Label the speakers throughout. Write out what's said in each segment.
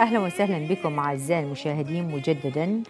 Speaker 1: أهلا وسهلا بكم أعزائي المشاهدين. مجددا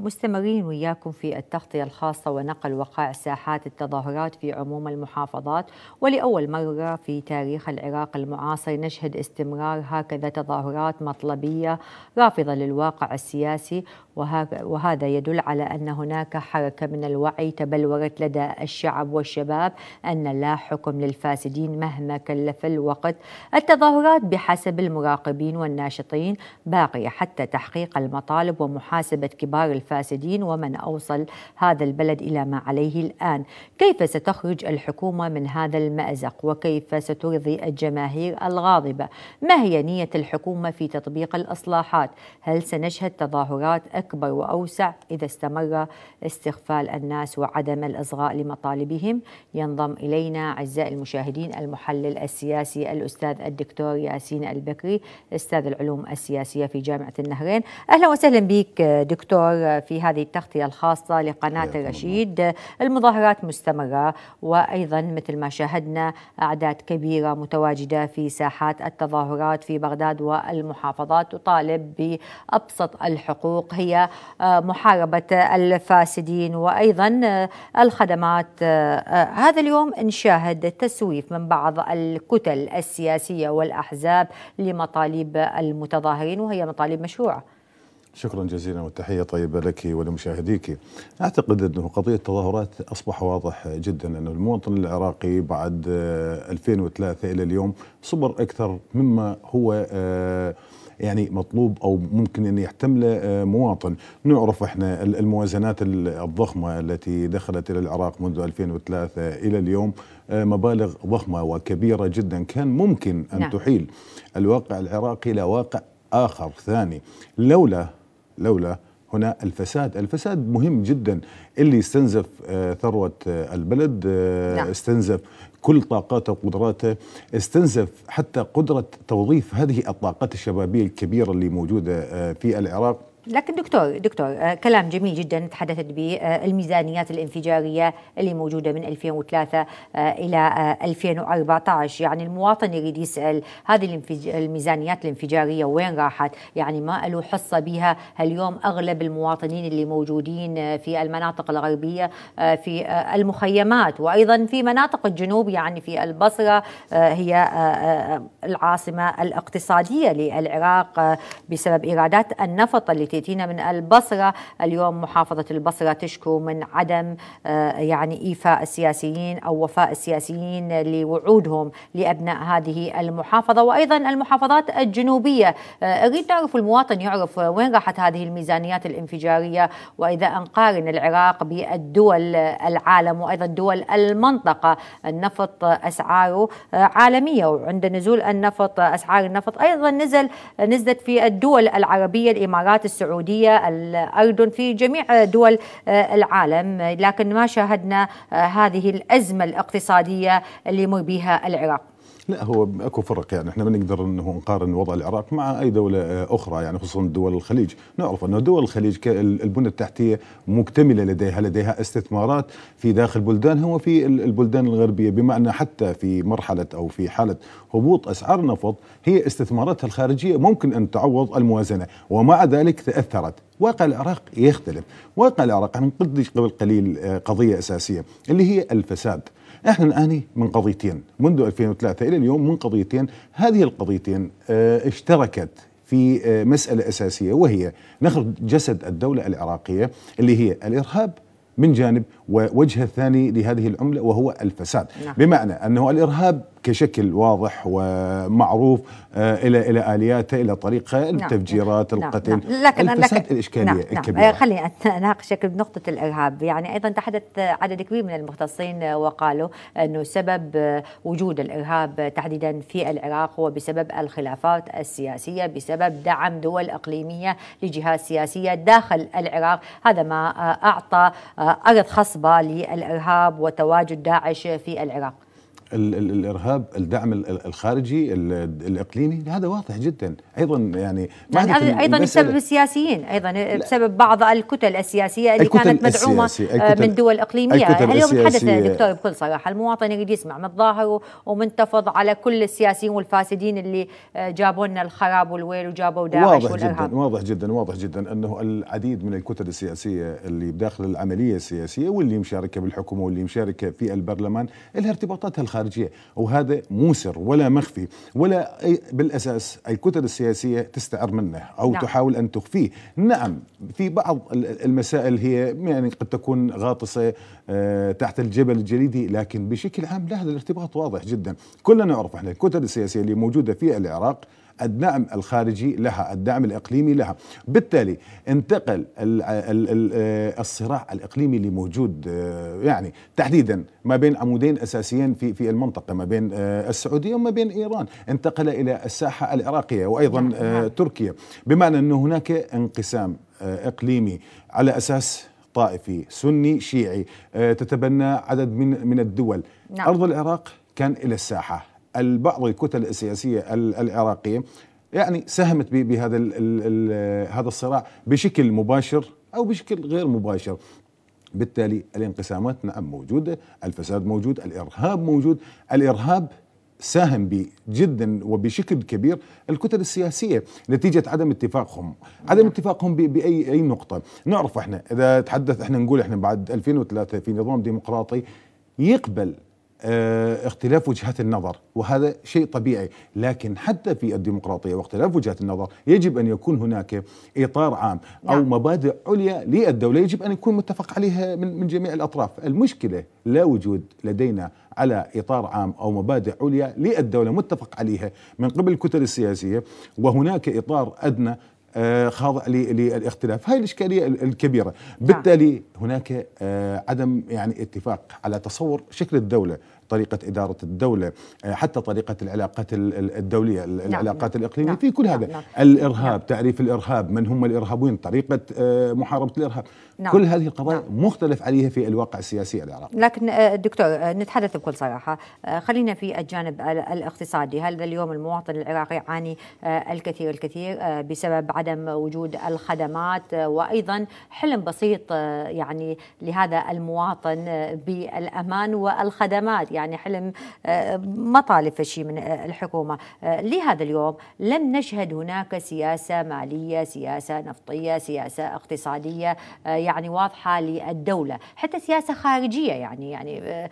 Speaker 1: مستمرين وياكم في التغطية الخاصة ونقل وقائع ساحات التظاهرات في عموم المحافظات. ولأول مرة في تاريخ العراق المعاصر نشهد استمرار هكذا تظاهرات مطلبية رافضة للواقع السياسي. وهذا يدل على أن هناك حركة من الوعي تبلورت لدى الشعب والشباب أن لا حكم للفاسدين مهما كلف الوقت. التظاهرات بحسب المراقبين والناشطين باقية حتى تحقيق المطالب ومحاسبة كبار الفاسدين ومن أوصل هذا البلد إلى ما عليه الآن. كيف ستخرج الحكومة من هذا المأزق؟ وكيف سترضي الجماهير الغاضبة؟ ما هي نية الحكومة في تطبيق الإصلاحات؟ هل سنشهد تظاهرات أكبر وأوسع إذا استمر استغفال الناس وعدم الإصغاء لمطالبهم. ينضم إلينا أعزائي المشاهدين المحلل السياسي الأستاذ الدكتور ياسين البكري أستاذ العلوم السياسية في جامعة النهرين. أهلا وسهلا بك دكتور في هذه التغطية الخاصة لقناة الرشيد. المظاهرات مستمرة وأيضا مثل ما شاهدنا أعداد كبيرة متواجدة في ساحات التظاهرات في بغداد والمحافظات تطالب بأبسط الحقوق. هي محاربة الفاسدين وأيضا الخدمات هذا اليوم نشاهد تسويف من بعض الكتل السياسية والأحزاب لمطالب المتظاهرين وهي مطالب مشروعة
Speaker 2: شكرا جزيلا والتحية طيبة لك ولمشاهديك. أعتقد أنه قضية التظاهرات أصبح واضح جدا أن المواطن العراقي بعد 2003 إلى اليوم صبر أكثر مما هو يعني مطلوب أو ممكن أن يحتمله مواطن، نعرف إحنا الموازنات الضخمة التي دخلت إلى العراق منذ 2003 إلى اليوم مبالغ ضخمة وكبيرة جدا. كان ممكن أن نعم. تحيل الواقع العراقي إلى واقع آخر ثاني. لولا لولا هنا الفساد. الفساد مهم جدا. اللي استنزف ثروة البلد نعم. استنزف كل طاقاته وقدراته استنزف حتى قدرة توظيف هذه الطاقات الشبابية الكبيرة اللي موجودة في العراق.
Speaker 1: لكن دكتور دكتور آه كلام جميل جدا تحدثت به آه الميزانيات الانفجارية اللي موجودة من 2003 آه إلى 2014 يعني المواطن يريد يسأل هذه الميزانيات الانفجارية وين راحت؟ يعني ما له حصة بها اليوم أغلب المواطنين اللي موجودين في المناطق الغربية في المخيمات وأيضا في مناطق الجنوب يعني في البصرة هي العاصمة الاقتصادية للعراق بسبب إيرادات النفط اللي تأتينا من البصرة. اليوم محافظة البصرة تشكو من عدم يعني إيفاء السياسيين أو وفاء السياسيين لوعودهم لأبناء هذه المحافظة وأيضا المحافظات الجنوبية. أريد نعرف المواطن يعرف وين راحت هذه الميزانيات الانفجارية وإذا نقارن العراق بالدول العالم وأيضا دول المنطقة. النفط أسعاره عالمية وعند نزول النفط أسعار النفط أيضا نزل نزلت في الدول العربية الإمارات السعودية الأردن في جميع دول العالم. لكن ما شاهدنا هذه الأزمة الاقتصادية اللي يمر بها العراق.
Speaker 2: لا هو أكو فرق يعني. إحنا ما نقدر إنه نقارن وضع العراق مع أي دولة أخرى يعني خصوصا دول الخليج، نعرف إنه دول الخليج البنيه التحتية مكتملة لديها لديها استثمارات في داخل بلدانها وفي البلدان الغربية. بمعنى حتى في مرحلة أو في حالة هبوط أسعار النفط هي استثماراتها الخارجية ممكن أن تعوض الموازنة. ومع ذلك تأثرت. واقع العراق يختلف. واقع العراق أنا قبل قليل قضية أساسية اللي هي الفساد. إحنا الآن من قضيتين منذ 2003 إلى اليوم من قضيتين. هذه القضيتين آه اشتركت في آه مسألة أساسية وهي نخرج جسد الدولة العراقية اللي هي الإرهاب من جانب ووجه الثاني لهذه العملة وهو الفساد. نعم. بمعنى أنه الإرهاب كشكل واضح ومعروف آه إلى إلى آلياته إلى طريقة التفجيرات نعم القتل
Speaker 1: نعم. لكن
Speaker 2: الفساد
Speaker 1: لكن
Speaker 2: الإشكالية
Speaker 1: نعم.
Speaker 2: الكبيرة.
Speaker 1: نعم خليني اناقشك بنقطة الإرهاب. يعني أيضا تحدث عدد كبير من المختصين وقالوا أنه سبب وجود الإرهاب تحديدا في العراق هو بسبب الخلافات السياسية بسبب دعم دول إقليمية لجهات سياسية داخل العراق. هذا ما أعطى أرض خصبه للإرهاب وتواجد داعش في العراق.
Speaker 2: ال ال الإرهاب الدعم الخارجي الإقليمي هذا واضح جدا. أيضا يعني
Speaker 1: يعني أيضا بسبب السياسيين أيضا بسبب بعض الكتل السياسية اللي كانت مدعومة الكتل من دول إقليمية. اليوم نتحدث دكتور بكل صراحة المواطن يريد يسمع متظاهر ومنتفض على كل السياسيين والفاسدين اللي آه، جابوا لنا الخراب والويل وجابوا داعش
Speaker 2: واضح
Speaker 1: والإرهاب.
Speaker 2: جدا واضح جدا واضح جدا أنه العديد من الكتل السياسية اللي بداخل العملية السياسية واللي مشاركة بالحكومة واللي مشاركة في البرلمان لها ارتباطاتها الخارجية. وهذا مو سر ولا مخفي ولا بالأساس الكتل السياسيه تستعر منه أو نعم. تحاول أن تخفيه. نعم في بعض المسائل هي يعني قد تكون غاطسة آه، تحت الجبل الجليدي لكن بشكل عام لا هذا الارتباط واضح جدا. كلنا نعرف إحنا الكتل السياسية اللي موجودة في العراق الدعم الخارجي لها الدعم الإقليمي لها. بالتالي انتقل آه، الصراع الإقليمي اللي موجود آه، يعني تحديدا ما بين عمودين أساسيين في في المنطقة ما بين آه، السعودية وما بين إيران. انتقل إلى الساحة العراقية وأيضا نعم، نعم. تركيا. بمعنى أنه هناك انقسام إقليمي على أساس طائفي سني شيعي تتبنى عدد من من الدول. نعم. أرض العراق كان إلى الساحة. البعض الكتل السياسية العراقية يعني ساهمت بهذا هذا الصراع بشكل مباشر أو بشكل غير مباشر. بالتالي الانقسامات نعم موجوده الفساد موجود الإرهاب موجود. الإرهاب ساهم جدا وبشكل كبير الكتل السياسية نتيجة عدم اتفاقهم، عدم اتفاقهم باي اي نقطة، نعرف إحنا إذا تحدث إحنا نقول إحنا بعد 2003 في نظام ديمقراطي يقبل اختلاف وجهات النظر وهذا شيء طبيعي لكن حتى في الديمقراطية واختلاف وجهات النظر يجب أن يكون هناك إطار عام أو نعم. مبادئ عليا للدولة يجب أن يكون متفق عليها من, من جميع الأطراف المشكلة لا وجود لدينا على إطار عام أو مبادئ عليا للدولة متفق عليها من قبل الكتل السياسية وهناك إطار أدنى آه، خاضع للاختلاف. هاي الإشكالية الكبيرة. نعم. بالتالي هناك آه، عدم يعني اتفاق على تصور شكل الدولة طريقة إدارة الدولة آه، حتى طريقة العلاقات الدولية نعم. العلاقات نعم. الإقليمية في كل هذا. الإرهاب تعريف الإرهاب من هم الإرهابيين طريقة محاربة الإرهاب. نعم. كل هذه القضايا نعم. مختلف عليها في الواقع السياسي العراقي.
Speaker 1: لكن دكتور نتحدث بكل صراحة. خلينا في الجانب الاقتصادي. هل اليوم المواطن العراقي يعاني الكثير الكثير بسبب عدم وجود الخدمات؟ وأيضا حلم بسيط يعني لهذا المواطن بالأمان والخدمات. يعني حلم ما طالب شيء من الحكومة. لهذا اليوم لم نشهد هناك سياسة مالية سياسة نفطية سياسة اقتصادية يعني واضحة للدولة حتى سياسة خارجية يعني يعني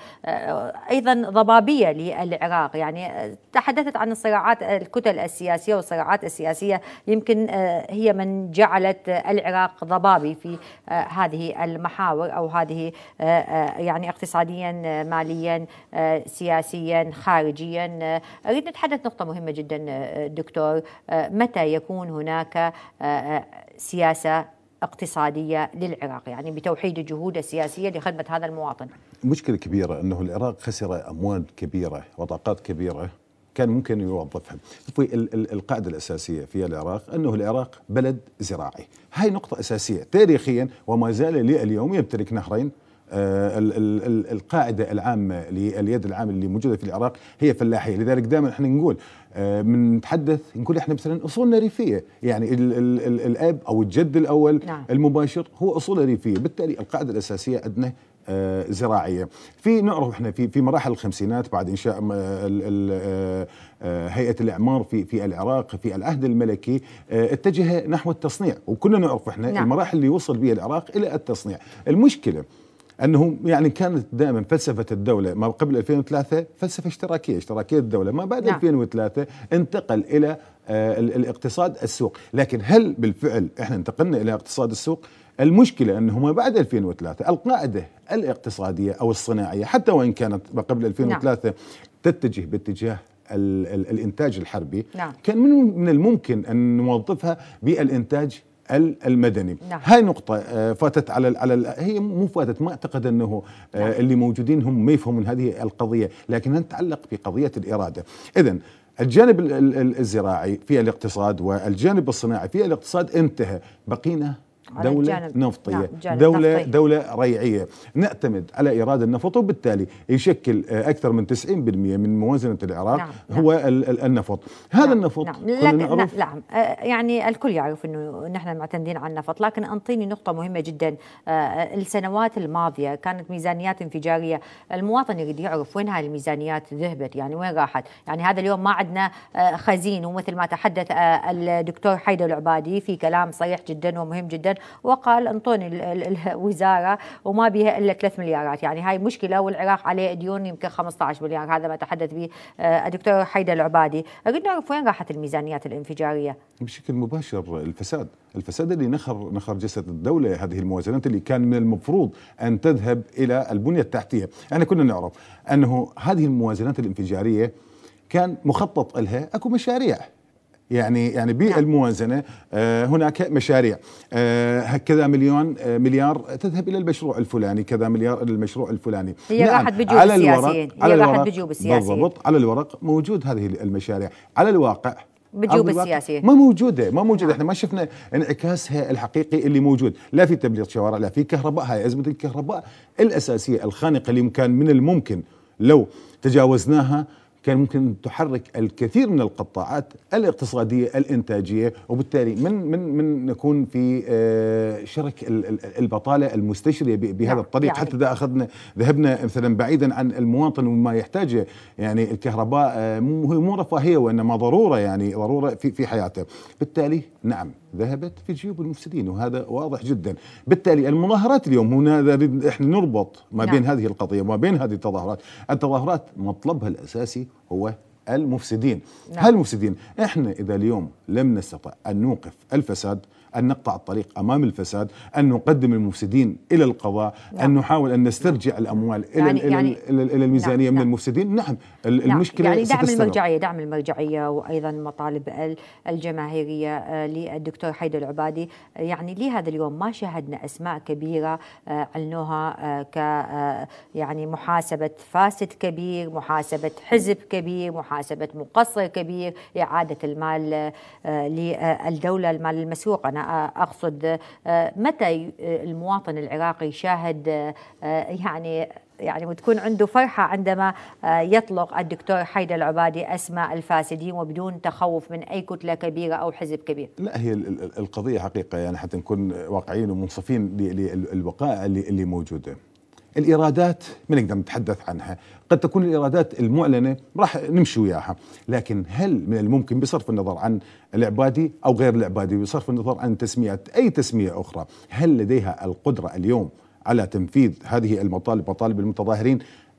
Speaker 1: أيضا ضبابية للعراق. يعني تحدثت عن الصراعات الكتل السياسية والصراعات السياسية يمكن هي من جعلت العراق ضبابي في آه، هذه المحاور أو هذه آه، آه، يعني اقتصاديا ماليا سياسيا خارجيا. أريد نتحدث نقطة مهمة جدا دكتور. متى يكون هناك سياسة اقتصادية للعراق يعني بتوحيد الجهود السياسية لخدمة هذا المواطن.
Speaker 2: مشكلة كبيرة أنه العراق خسر أموال كبيرة وطاقات كبيرة كان ممكن يوظفها. القاعدة الأساسية في العراق أنه العراق بلد زراعي. هاي نقطة أساسية تاريخيا وما زال لليوم يمتلك نهرين القاعدة العامة لليد العامله اللي موجودة في العراق هي فلاحية. لذلك دائما إحنا نقول آه بنتحدث نقول إحنا مثلا أصولنا ريفية. يعني ال ال ال الأب أو الجد الأول نعم. المباشر هو اصوله ريفية. بالتالي القاعدة الأساسية عندنا آه، زراعية. في نعرف إحنا في في مراحل الخمسينات بعد إنشاء آه، آه، هيئة الإعمار في في العراق في العهد الملكي اتجه نحو التصنيع. وكنا نعرف إحنا نعم. المراحل اللي وصل بها العراق إلى التصنيع. المشكلة أنه يعني كانت دائما فلسفة الدولة ما قبل 2003 فلسفة اشتراكية اشتراكية الدولة ما بعد نعم. 2003 انتقل إلى الاقتصاد السوق لكن هل بالفعل إحنا انتقلنا إلى اقتصاد السوق المشكلة أنه ما بعد 2003 القاعدة الاقتصادية أو الصناعية حتى وإن كانت ما قبل 2003 نعم. تتجه باتجاه ال ال الإنتاج الحربي نعم. كان من, من الممكن أن نوظفها بالإنتاج المدني نعم. هاي نقطة آه، فاتت على على هي مو فاتت ما أعتقد أنه آه، نعم. اللي موجودين هم ما يفهمون هذه القضية لكنها تتعلق بقضية الإرادة إذا الجانب الزراعي في الاقتصاد والجانب الصناعي في الاقتصاد انتهى بقينا دولة نفطية نعم دولة نفطي. دولة ريعية. نعتمد على إيراد النفط وبالتالي يشكل أكثر من 90% من موازنة العراق نعم هو نعم النفط. هذا نعم النفط
Speaker 1: نعم. نعرف نعم آه، يعني الكل يعرف أنه نحن معتمدين على النفط. لكن أنطيني نقطة مهمة جدا. آه، السنوات الماضية كانت ميزانيات انفجارية. المواطن يريد يعرف وين هاي الميزانيات ذهبت يعني وين راحت. يعني هذا اليوم ما عندنا آه، خزين. ومثل ما تحدث الدكتور حيدر العبادي في كلام صريح جدا ومهم جدا. وقال انطوني الوزاره وما بها إلا 3 مليارات. يعني هاي مشكلة والعراق عليه ديون يمكن 15 مليار. هذا ما تحدث به آه، الدكتور حيدر العبادي. أريد نعرف وين راحت الميزانيات الانفجارية؟
Speaker 2: بشكل مباشر الفساد. الفساد اللي نخر نخر جسد الدولة هذه الموازنات اللي كان من المفروض أن تذهب إلى البنية التحتية. إحنا كنا نعرف أنه هذه الموازنات الانفجارية كان مخطط لها أكو مشاريع. يعني يعني بالموازنه آه هناك مشاريع. آه كذا مليون آه مليار تذهب إلى المشروع الفلاني كذا مليار إلى المشروع الفلاني.
Speaker 1: هي نعم راحت بجوب على السياسيين.
Speaker 2: هي راحت بجوب السياسيين. بالضبط على الورق موجود هذه المشاريع. على الواقع
Speaker 1: بجوب السياسيين.
Speaker 2: ما موجودة ما موجودة. نعم. إحنا ما شفنا انعكاسها الحقيقي اللي موجود. لا في تبليط شوارع لا في كهرباء. هاي أزمة الكهرباء الأساسية الخانقة اللي كان من الممكن. لو تجاوزناها كان ممكن تحرك الكثير من القطاعات الاقتصادية الإنتاجية وبالتالي من من من نكون في آه، شرك البطالة المستشرية بهذا نعم، الطريق. يعني. حتى إذا أخذنا ذهبنا مثلا بعيدا عن المواطن وما يحتاجه يعني الكهرباء آه، مو رفاهية وإنما ضرورة يعني ضرورة في في حياته. بالتالي نعم ذهبت في جيوب المفسدين وهذا واضح جدا. بالتالي المظاهرات اليوم هنا إحنا نربط ما بين نعم. هذه القضية وما بين هذه التظاهرات التظاهرات مطلبها الأساسي هو المفسدين نعم. هالمفسدين إحنا إذا اليوم لم نستطع أن نوقف الفساد أن نقطع الطريق أمام الفساد أن نقدم المفسدين إلى القضاء نعم. أن نحاول أن نسترجع الأموال يعني إلى, يعني إلى, إلى الميزانية نعم. من نعم. المفسدين نعم,
Speaker 1: نعم. المشكلة يعني دعم ستستمر. المرجعية دعم المرجعية وأيضا مطالب الجماهيرية آه، للدكتور حيدر العبادي يعني لهذا اليوم ما شاهدنا أسماء كبيرة آه، علنوها آه، ك يعني محاسبة فاسد كبير محاسبة حزب كبير محاسبة مقصر كبير إعادة المال للدولة المال المسروق أنا أنا أقصد آه، متى المواطن العراقي يشاهد آه، يعني يعني وتكون عنده فرحة عندما آه، يطلق الدكتور حيدر العبادي أسماء الفاسدين وبدون تخوف من أي كتلة كبيرة أو حزب كبير؟
Speaker 2: لا هي القضية حقيقة يعني حتى نكون واقعيين ومنصفين للوقائع اللي موجودة. الإيرادات ما نقدر نتحدث عنها. قد تكون الإيرادات المعلنة راح نمشي وياها. لكن هل من الممكن بصرف النظر عن العبادي أو غير العبادي بصرف النظر عن تسميات أي تسمية أخرى هل لديها القدرة اليوم على تنفيذ هذه المطالب مطالب المتظاهرين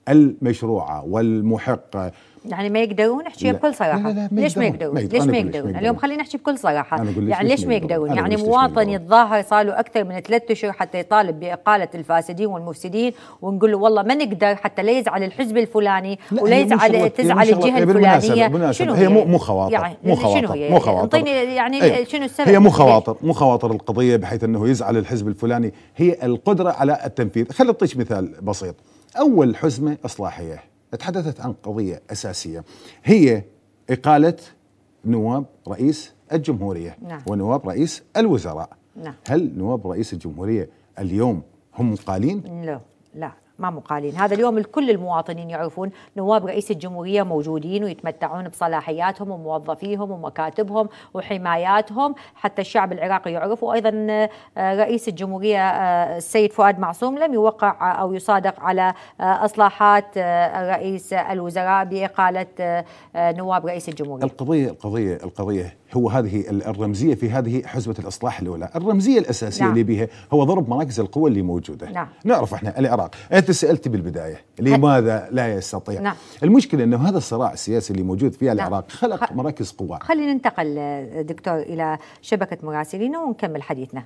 Speaker 2: المشروعة والمحقة
Speaker 1: يعني ما يقدرون نحكي بكل صراحة. لا لا لا ليش ما يقدرون. ليش ما يقدرون؟ اليوم خلينا نحكي بكل صراحة. يعني ليش ما يقدرون؟ يعني مواطن يتظاهر صار له أكثر من ثلاث أشهر حتى يطالب بإقالة الفاسدين والمفسدين ونقول له والله ما نقدر حتى لا يزعل الحزب الفلاني ولا يزعل تزعل الجهة الفلانية.
Speaker 2: شنو هي مو خواطر يعني مو خواطر مو خواطر.
Speaker 1: أعطيني يعني شنو السبب؟
Speaker 2: هي مو خواطر مو خواطر القضية بحيث إنه يزعل الحزب الفلاني. هي القدرة على التنفيذ. خليني اعطيك مثال بسيط. أول حزمة إصلاحية. تحدثت عن قضية أساسية هي إقالة نواب رئيس الجمهورية نعم. ونواب رئيس الوزراء نعم. هل نواب رئيس الجمهورية اليوم هم قالين؟
Speaker 1: لا لا ما مقالين هذا اليوم كل المواطنين يعرفون نواب رئيس الجمهورية موجودين ويتمتعون بصلاحياتهم وموظفيهم ومكاتبهم وحماياتهم حتى الشعب العراقي يعرف وأيضا آه، رئيس الجمهورية آه، السيد فؤاد معصوم لم يوقع أو يصادق على آه، إصلاحات رئيس الوزراء بإقالة نواب رئيس الجمهورية
Speaker 2: القضية القضية القضية هو هذه الرمزية في هذه حزبة الإصلاح الأولى، الرمزية الأساسية نعم. اللي بها هو ضرب مراكز القوى اللي موجودة. نعم. نعرف إحنا العراق، أنت سالتي بالبداية لماذا لا يستطيع؟ نعم. المشكلة إنه هذا الصراع السياسي اللي موجود في نعم. العراق خلق خ... مراكز قوى.
Speaker 1: خلينا ننتقل دكتور إلى شبكة مراسلينا ونكمل حديثنا.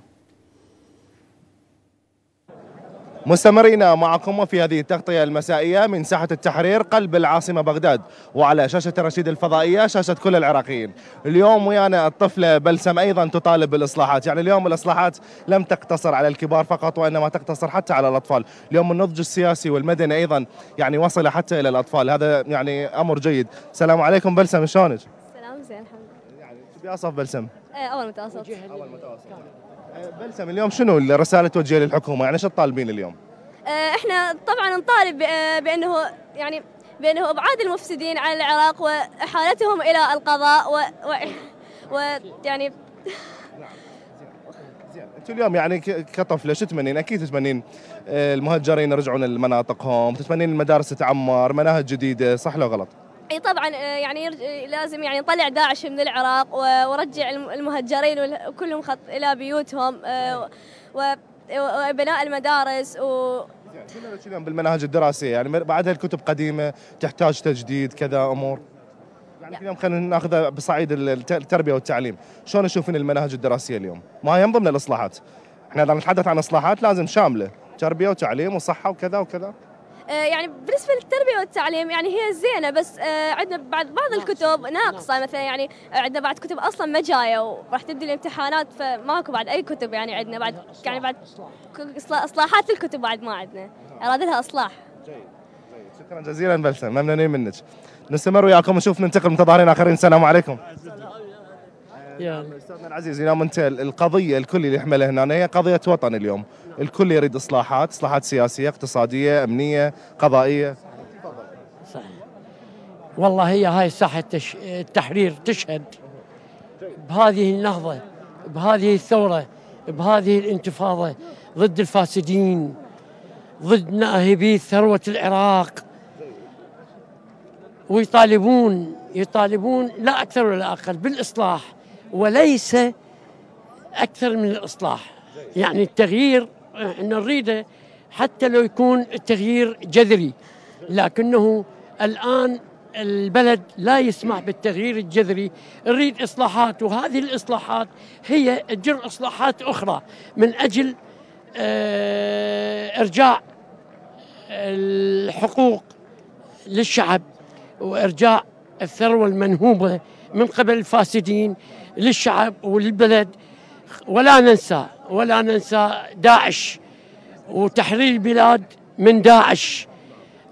Speaker 3: مستمرين معكم في هذه التغطية المسائية من ساحة التحرير قلب العاصمة بغداد وعلى شاشة الرشيد الفضائية شاشة كل العراقيين. اليوم ويانا الطفلة بلسم أيضا تطالب بالإصلاحات. يعني اليوم الإصلاحات لم تقتصر على الكبار فقط وإنما تقتصر حتى على الأطفال. اليوم النضج السياسي والمدني أيضا يعني وصل حتى إلى الأطفال. هذا يعني أمر جيد. السلام عليكم بلسم شلونك؟
Speaker 4: سلام زين الحمد لله.
Speaker 3: يعني شو بيصف بلسم؟
Speaker 4: إيه أول متوسط.
Speaker 3: أول متوسط. بلسم اليوم شنو الرسالة توجهها للحكومة يعني شو طالبين اليوم؟
Speaker 4: إحنا طبعا نطالب بأنه يعني بأنه أبعاد المفسدين عن العراق واحالتهم إلى القضاء و, و... ويعني
Speaker 3: زين انت اليوم يعني كطفلة شو تتمنين؟ أكيد تتمنين المهجرين يرجعون لمناطقهم، تتمنين المدارس تتعمر، مناهج جديدة، صح لو غلط؟
Speaker 4: إي طبعا يعني لازم يعني نطلع داعش من العراق ورجع المهجرين وكلهم خط إلى بيوتهم وبناء المدارس و
Speaker 3: اليوم بالمناهج الدراسية يعني بعدها الكتب قديمة تحتاج تجديد كذا أمور يعني اليوم خلينا ناخذها بصعيد التربية والتعليم، شلون تشوفين المناهج الدراسية اليوم؟ ما هي من ضمن الإصلاحات. إحنا إذا نتحدث عن إصلاحات لازم شاملة، تربية وتعليم وصحة وكذا وكذا.
Speaker 4: آه، يعني بالنسبة للتربية والتعليم يعني هي زينة بس آه، عندنا بعد بعض الكتب ناقصة. مثلا يعني عندنا بعد كتب أصلا ما جاية وراح تبدي الامتحانات فماكو بعد أي كتب يعني عندنا بعد يعني بعد إصلاحات الكتب بعد ما عندنا. أراد لها إصلاح. جيد
Speaker 3: جيد. شكرا جزيلا بلسم ممنونين منك. نستمر وياكم نشوف ننتقل متظاهرين آخرين. السلام عليكم. أستاذنا العزيز اليوم انت القضية الكل اللي يحملها هنا هي قضية وطن اليوم. الكل يريد إصلاحات إصلاحات سياسية اقتصادية أمنية قضائية.
Speaker 5: صحيح والله هي هاي ساحة التحرير تشهد. بهذه النهضة بهذه الثورة بهذه الانتفاضة ضد الفاسدين ضد ناهبي ثروة العراق. ويطالبون يطالبون لا أكثر ولا أقل بالإصلاح وليس أكثر من الإصلاح. يعني التغيير نريده حتى لو يكون التغيير جذري لكنه الآن البلد لا يسمح بالتغيير الجذري. نريد إصلاحات وهذه الإصلاحات هي تجر إصلاحات أخرى من أجل آه إرجاع الحقوق للشعب وإرجاع الثروة المنهوبة من قبل الفاسدين للشعب وللبلد. ولا ننسى ولا ننسى داعش وتحرير البلاد من داعش.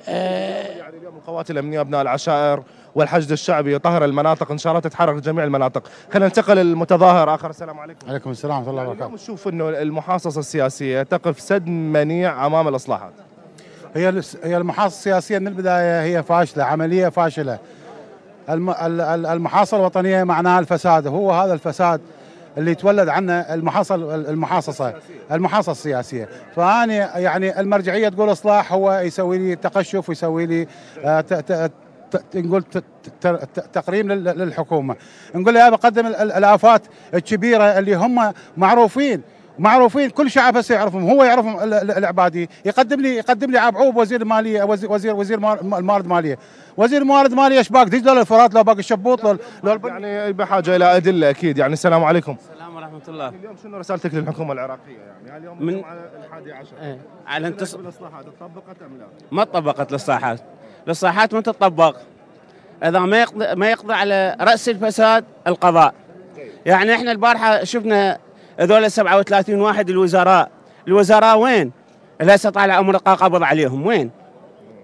Speaker 3: يعني اليوم القوات الامنيه أبناء العشائر والحشد الشعبي يطهر المناطق إن شاء الله تتحرك جميع المناطق. خلينا ننتقل للمتظاهر. آخر السلام عليكم.
Speaker 6: عليكم السلام ورحمة الله وبركاته.
Speaker 3: نشوف إنه المحاصصة السياسية تقف سد منيع أمام الإصلاحات.
Speaker 6: هي هي المحاصصة السياسية من البداية هي فاشلة عملية فاشلة. المحاصصة الوطنية معناها الفساد هو هذا الفساد اللي يتولد عنه المحاصل المحاصصة المحاصصة السياسية. فاني يعني المرجعية تقول إصلاح هو يسوي لي تقشف ويسوي لي آه، نقول تقريم للحكومة. نقول لها بقدم الآفات الكبيرة اللي هم معروفين. معروفين كل شعب هسه يعرفهم هو يعرفهم العبادي. يقدم لي يقدم لي عبعوب وزير المالية وزير وزير, وزير الموارد المالية. وزير الموارد المالية إيش باق ديجل الفرات لو باقي الشبوط لو,
Speaker 3: لو يعني بحاجة إلى أدلة أكيد. يعني السلام عليكم.
Speaker 7: السلام ورحمة الله.
Speaker 3: اليوم شنو رسالتك للحكومة العراقية يعني؟ اليوم من الحادي عشر؟ إيه.
Speaker 7: على انتص...
Speaker 3: الإصلاحات؟ طبقت أم لا؟
Speaker 7: ما طبقت الإصلاحات. الإصلاحات ما تطبق. إذا ما يقضي ما يقضي على رأس الفساد القضاء. يعني إحنا البارحة شفنا هذول 37 واحد الوزراء الوزراء وين؟ هسه طالع أمر قبض عليهم وين؟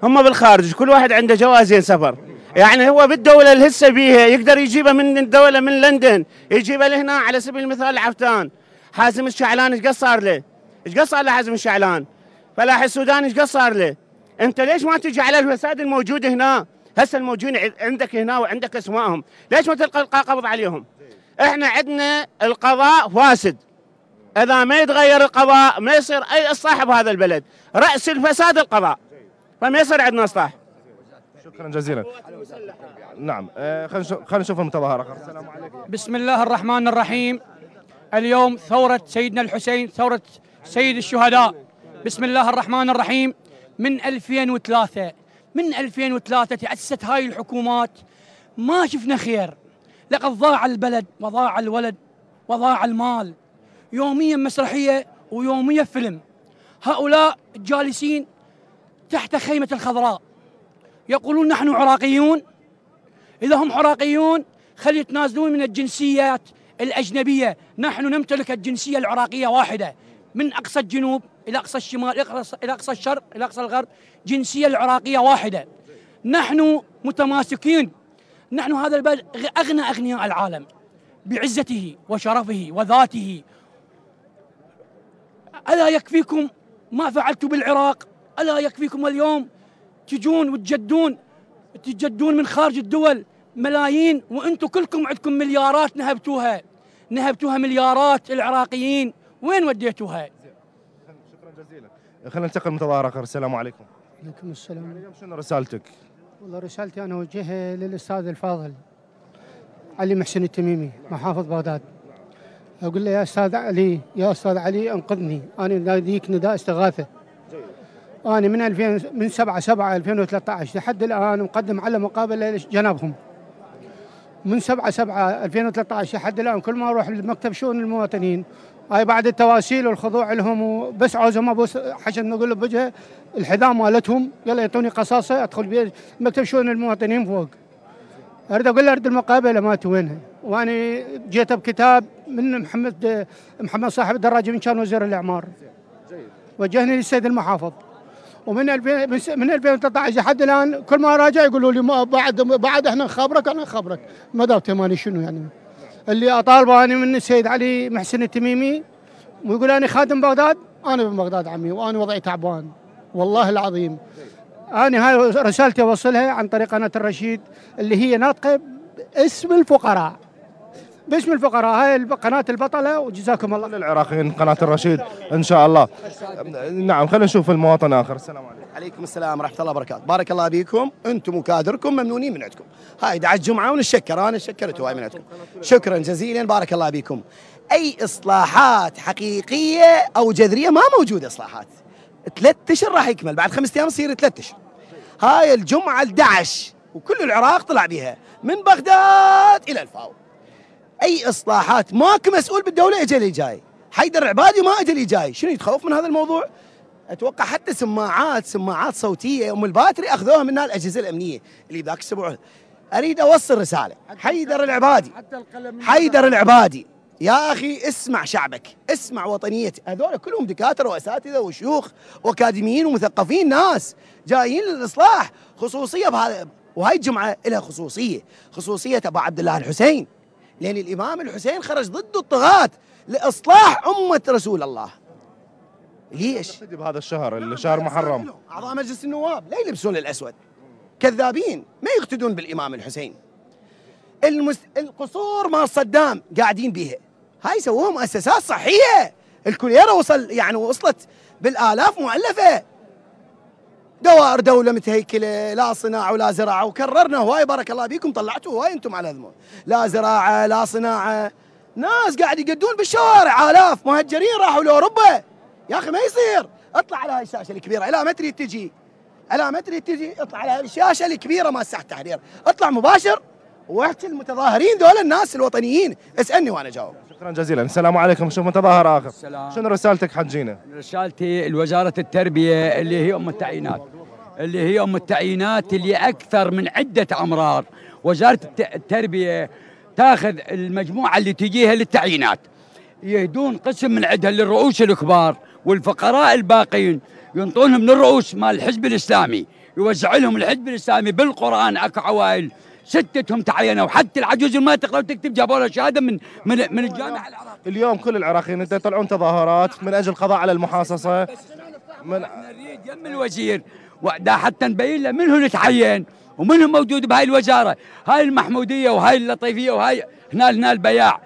Speaker 7: هم بالخارج كل واحد عنده جوازين سفر يعني هو بالدولة اللي هسه بيها يقدر يجيبها من الدولة من لندن يجيبها لهنا على سبيل المثال عفتان حازم الشعلان إيش قصر له؟ إيش قصر له حازم الشعلان؟ فلاح السودان إيش قصر له؟ أنت ليش ما تجي على الفساد الموجود هنا؟ هسه الموجودين عندك هنا وعندك اسمائهم، ليش ما تلقى قبض عليهم؟ إحنا عندنا القضاء فاسد. إذا ما يتغير القضاء ما يصير أي اصلاح بهذا البلد. رأس الفساد القضاء. فما يصير عندنا اصلاح
Speaker 3: شكرا جزيلا. نعم آه، خلينا نشوف المتظاهرة. السلام
Speaker 8: عليكم بسم الله الرحمن الرحيم. اليوم ثورة سيدنا الحسين ثورة سيد الشهداء. بسم الله الرحمن الرحيم. من 2003 من 2003 تأسست هاي الحكومات. ما شفنا خير. لقد ضاع البلد وضاع الولد وضاع المال. يوميا مسرحية ويوميا فيلم. هؤلاء جالسين تحت خيمة الخضراء. يقولون نحن عراقيون. إذا هم عراقيون خل يتنازلون من الجنسيات الأجنبية. نحن نمتلك الجنسية العراقية واحدة. من أقصى الجنوب إلى أقصى الشمال إلى أقصى الشرق إلى أقصى الغرب جنسية العراقية واحدة. نحن متماسكين. نحن هذا البلد أغنى أغنياء العالم بعزته وشرفه وذاته. ألا يكفيكم ما فعلتوا بالعراق؟ ألا يكفيكم اليوم تجون وتجدون تجدون من خارج الدول ملايين وأنتم كلكم عندكم مليارات نهبتوها. نهبتوها مليارات العراقيين. وين وديتوها؟
Speaker 3: شكرا جزيلا. خلينا ننتقل من تظاهر آخر. السلام عليكم.
Speaker 9: عليكم السلام.
Speaker 3: اليوم شنو رسالتك؟
Speaker 9: والله رسالتي أنا أوجهها للأستاذ الفاضل علي محسن التميمي محافظ بغداد. أقول له يا أستاذ علي يا أستاذ علي أنقذني أنا ناديك نداء استغاثة. أنا من 2000 من 7 7 2013 لحد الآن مقدم على مقابلة جنابهم من 7 7 2013 لحد الآن كل ما أروح لمكتب شؤون المواطنين هاي بعد التواسيل والخضوع لهم وبس عاوزهم ابوس حسن نقول بوجهه الحذاء مالتهم يلا يعطوني قصاصة أدخل بيه مكتب شؤون المواطنين فوق. أريد أقول له أريد المقابلة مالته وينها وأنا جيت بكتاب من محمد محمد صاحب الدراجه من كان وزير الإعمار. وجهني للسيد المحافظ. ومن 2000 من 2013 لحد الآن كل ما راجع يقولوا لي ما بعد بعد إحنا نخبرك أنا نخبرك ما دام ماني شنو يعني؟ اللي أطالبه أنا من السيد علي محسن التميمي ويقول أنا خادم بغداد؟ أنا من بغداد عمي وأنا وضعي تعبان. والله العظيم. أنا هاي رسالتي أوصلها عن طريق قناة الرشيد اللي هي ناطقة باسم الفقراء. باسم الفقراء. هاي قناة البطلة وجزاكم الله.
Speaker 3: كل العراقيين قناة الرشيد إن شاء الله. نعم خلينا نشوف المواطن آخر. السلام عليكم.
Speaker 10: عليكم السلام ورحمة الله وبركاته. بارك الله بكم أنتم وكادركم ممنونين من عندكم. هاي دعاء الجمعة ونشكر. أنا شكرت هاي من عندكم. شكرا جزيلا. بارك الله بكم أي إصلاحات حقيقية أو جذرية؟ ما موجودة إصلاحات. ثلاث أشهر راح يكمل. بعد خمسة أيام يصير ثلاث أشهر. هاي الجمعة 11 وكل العراق طلع بها. من بغداد إلى الفاو. أي إصلاحات ماكو مسؤول بالدولة اجى اللي جاي. حيدر العبادي ما اجى اللي جاي. شنو يتخوف من هذا الموضوع؟ أتوقع حتى سماعات سماعات صوتية أم ال battery أخذوها من الأجهزة الأمنية اللي ذاك الأسبوع أريد أوصل رسالة. حيدر العبادي. حيدر العبادي. يا أخي اسمع شعبك. اسمع وطنيتي هذول كلهم دكاترة وأساتذة وشيوخ وأكاديميين ومثقفين ناس جايين للإصلاح خصوصية بهذا وهاي الجمعه لها خصوصية. خصوصية أبو عبد الله الحسين. لأن الإمام الحسين خرج ضد الطغاة لإصلاح أمة رسول الله. ليش؟
Speaker 3: بهذا الشهر الشهر محرم.
Speaker 10: أعضاء مجلس النواب لا يلبسون الأسود. كذابين ما يقتدون بالإمام الحسين. المس... القصور مال صدام قاعدين بيها. هاي سووها مؤسسات صحية. الكوليرا وصل يعني وصلت بالآلاف مؤلفة. دوائر دولة متهيكلة لا صناعة ولا زراعة وكررنا هواي بارك الله بيكم طلعتوا هواي أنتم على ذمه لا زراعة لا صناعة. ناس قاعد يقدون بالشوارع آلاف مهجرين راحوا لأوروبا. يا أخي ما يصير. اطلع على هاي الشاشة الكبيرة. لا ما تريد تجي. لا ما تريد تجي. اطلع على هاي الشاشة الكبيرة مال ساحة التحرير اطلع مباشر. واحكي المتظاهرين دول الناس الوطنيين. اسألني وأنا جاوب
Speaker 3: شكرا جزيلا. السلام عليكم. شوف متظاهر آخر.
Speaker 11: السلام.
Speaker 3: شنو رسالتك حق جينا
Speaker 11: رسالتي لوزارة التربية اللي هي أم التعيينات. اللي هي أم التعيينات اللي أكثر من عدة أمرار. وزارة الت- التربية تاخذ المجموعة اللي تجيها للتعيينات. يهدون قسم من عندها للرؤوس الكبار والفقراء الباقين. ينطونهم للرؤوس مال الحزب الإسلامي. يوزع لهم الحزب الإسلامي بالقرآن. أكو عوائل ستتهم تعينوا حتى العجوز اللي ما تقرا وتكتب جابوا لها شهادة من من من الجامعة العراقيه
Speaker 3: اليوم كل العراقيين يطلعون تظاهرات من أجل القضاء على المحاصصة. من
Speaker 11: نريد يم الوزير. ودا حتى نبين له من هو اللي تعين ومن هو موجود بهاي الوزارة. هاي المحمودية وهاي اللطيفية وهاي هنا هنا البياع.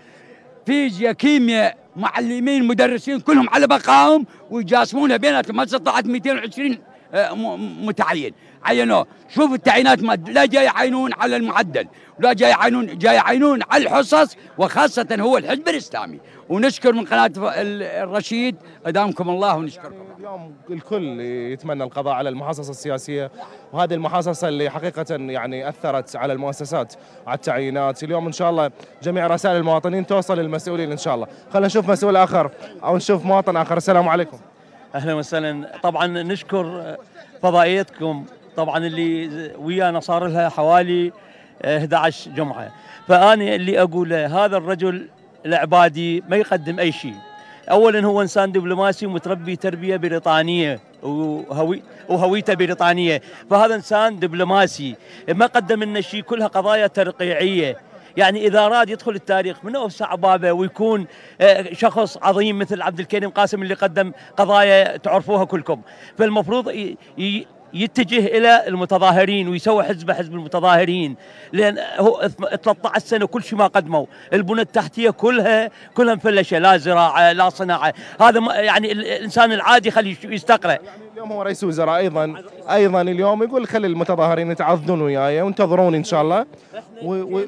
Speaker 11: فيزياء كيمياء معلمين مدرسين كلهم على بقائهم ويجاسمونها بيناتهم هسه طلعت 220 آه، متعين. عينوه شوف التعيينات ما لا جاي يعينون على المعدل ولا جاي يعينون جاي يعينون على الحصص وخاصة هو الحزب الإسلامي. ونشكر من قناة ال- الرشيد أدامكم الله ونشكركم.
Speaker 3: اليوم الكل يتمنى القضاء على المحاصصة السياسية وهذه المحاصصة اللي حقيقة يعني أثرت على المؤسسات على التعيينات. اليوم إن شاء الله جميع رسائل المواطنين توصل للمسؤولين إن شاء الله. خلينا نشوف مسؤول آخر أو نشوف مواطن آخر. السلام عليكم.
Speaker 12: أهلا وسهلا. طبعا نشكر فضائيتكم طبعا اللي ويانا صار لها حوالي آه، 11 جمعة. فاني اللي اقوله هذا الرجل العبادي ما يقدم أي شيء. اولا هو إنسان دبلوماسي ومتربي تربية بريطانية وهوي وهويته بريطانية. فهذا إنسان دبلوماسي. ما قدم لنا شيء كلها قضايا ترقيعية. يعني إذا أراد يدخل التاريخ من اوسع بابه ويكون آه، شخص عظيم مثل عبد الكريم قاسم اللي قدم قضايا تعرفوها كلكم. فالمفروض يتجه إلى المتظاهرين ويسوي حزبه حزب المتظاهرين. لأن هو 13 سنة كل شيء ما قدموا. البنى التحتية كلها كلها مفلشه لا زراعة لا صناعة. هذا يعني ال- الإنسان العادي خليه يستقرأ.
Speaker 3: اليوم هو رئيس وزراء أيضا. أيضا اليوم يقول خلي المتظاهرين يتعظون وياي وانتظروني إن شاء الله. و... و...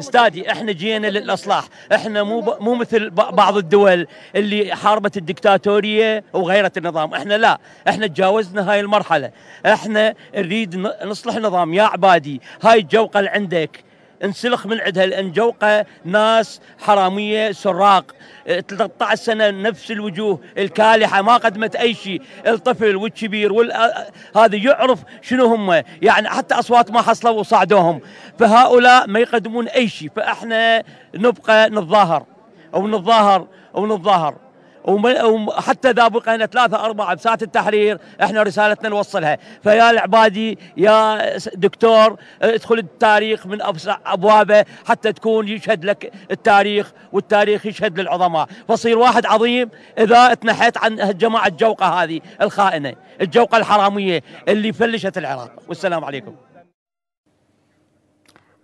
Speaker 12: استاذي إحنا جينا للإصلاح. إحنا مو ب... مو مثل ب- بعض الدول اللي حاربت الدكتاتورية وغيرت النظام. إحنا لا إحنا تجاوزنا هاي المرحلة. إحنا نريد نصلح نظام. يا عبادي هاي الجوقه اللي عندك. انسلخ من عندها لأن جوقه ناس حرامية سراق. آه، 13 سنة نفس الوجوه الكالحة ما قدمت أي شيء. الطفل والكبير وال آه، هذا يعرف شنو هم. يعني حتى أصوات ما حصلوا وصعدوهم. فهؤلاء ما يقدمون أي شيء. فإحنا نبقى نتظاهر أو نتظاهر أو نتظاهر. وحتى إذا بقينا ثلاثة أربعة بساعة التحرير إحنا رسالتنا نوصلها. فيا العبادي يا دكتور ادخل التاريخ من أبوابه حتى تكون يشهد لك التاريخ والتاريخ يشهد للعظماء. فصير واحد عظيم إذا تنحيت عن الجماعة الجوقة هذه الخائنة الجوقة الحرامية اللي فلشت العراق. والسلام عليكم.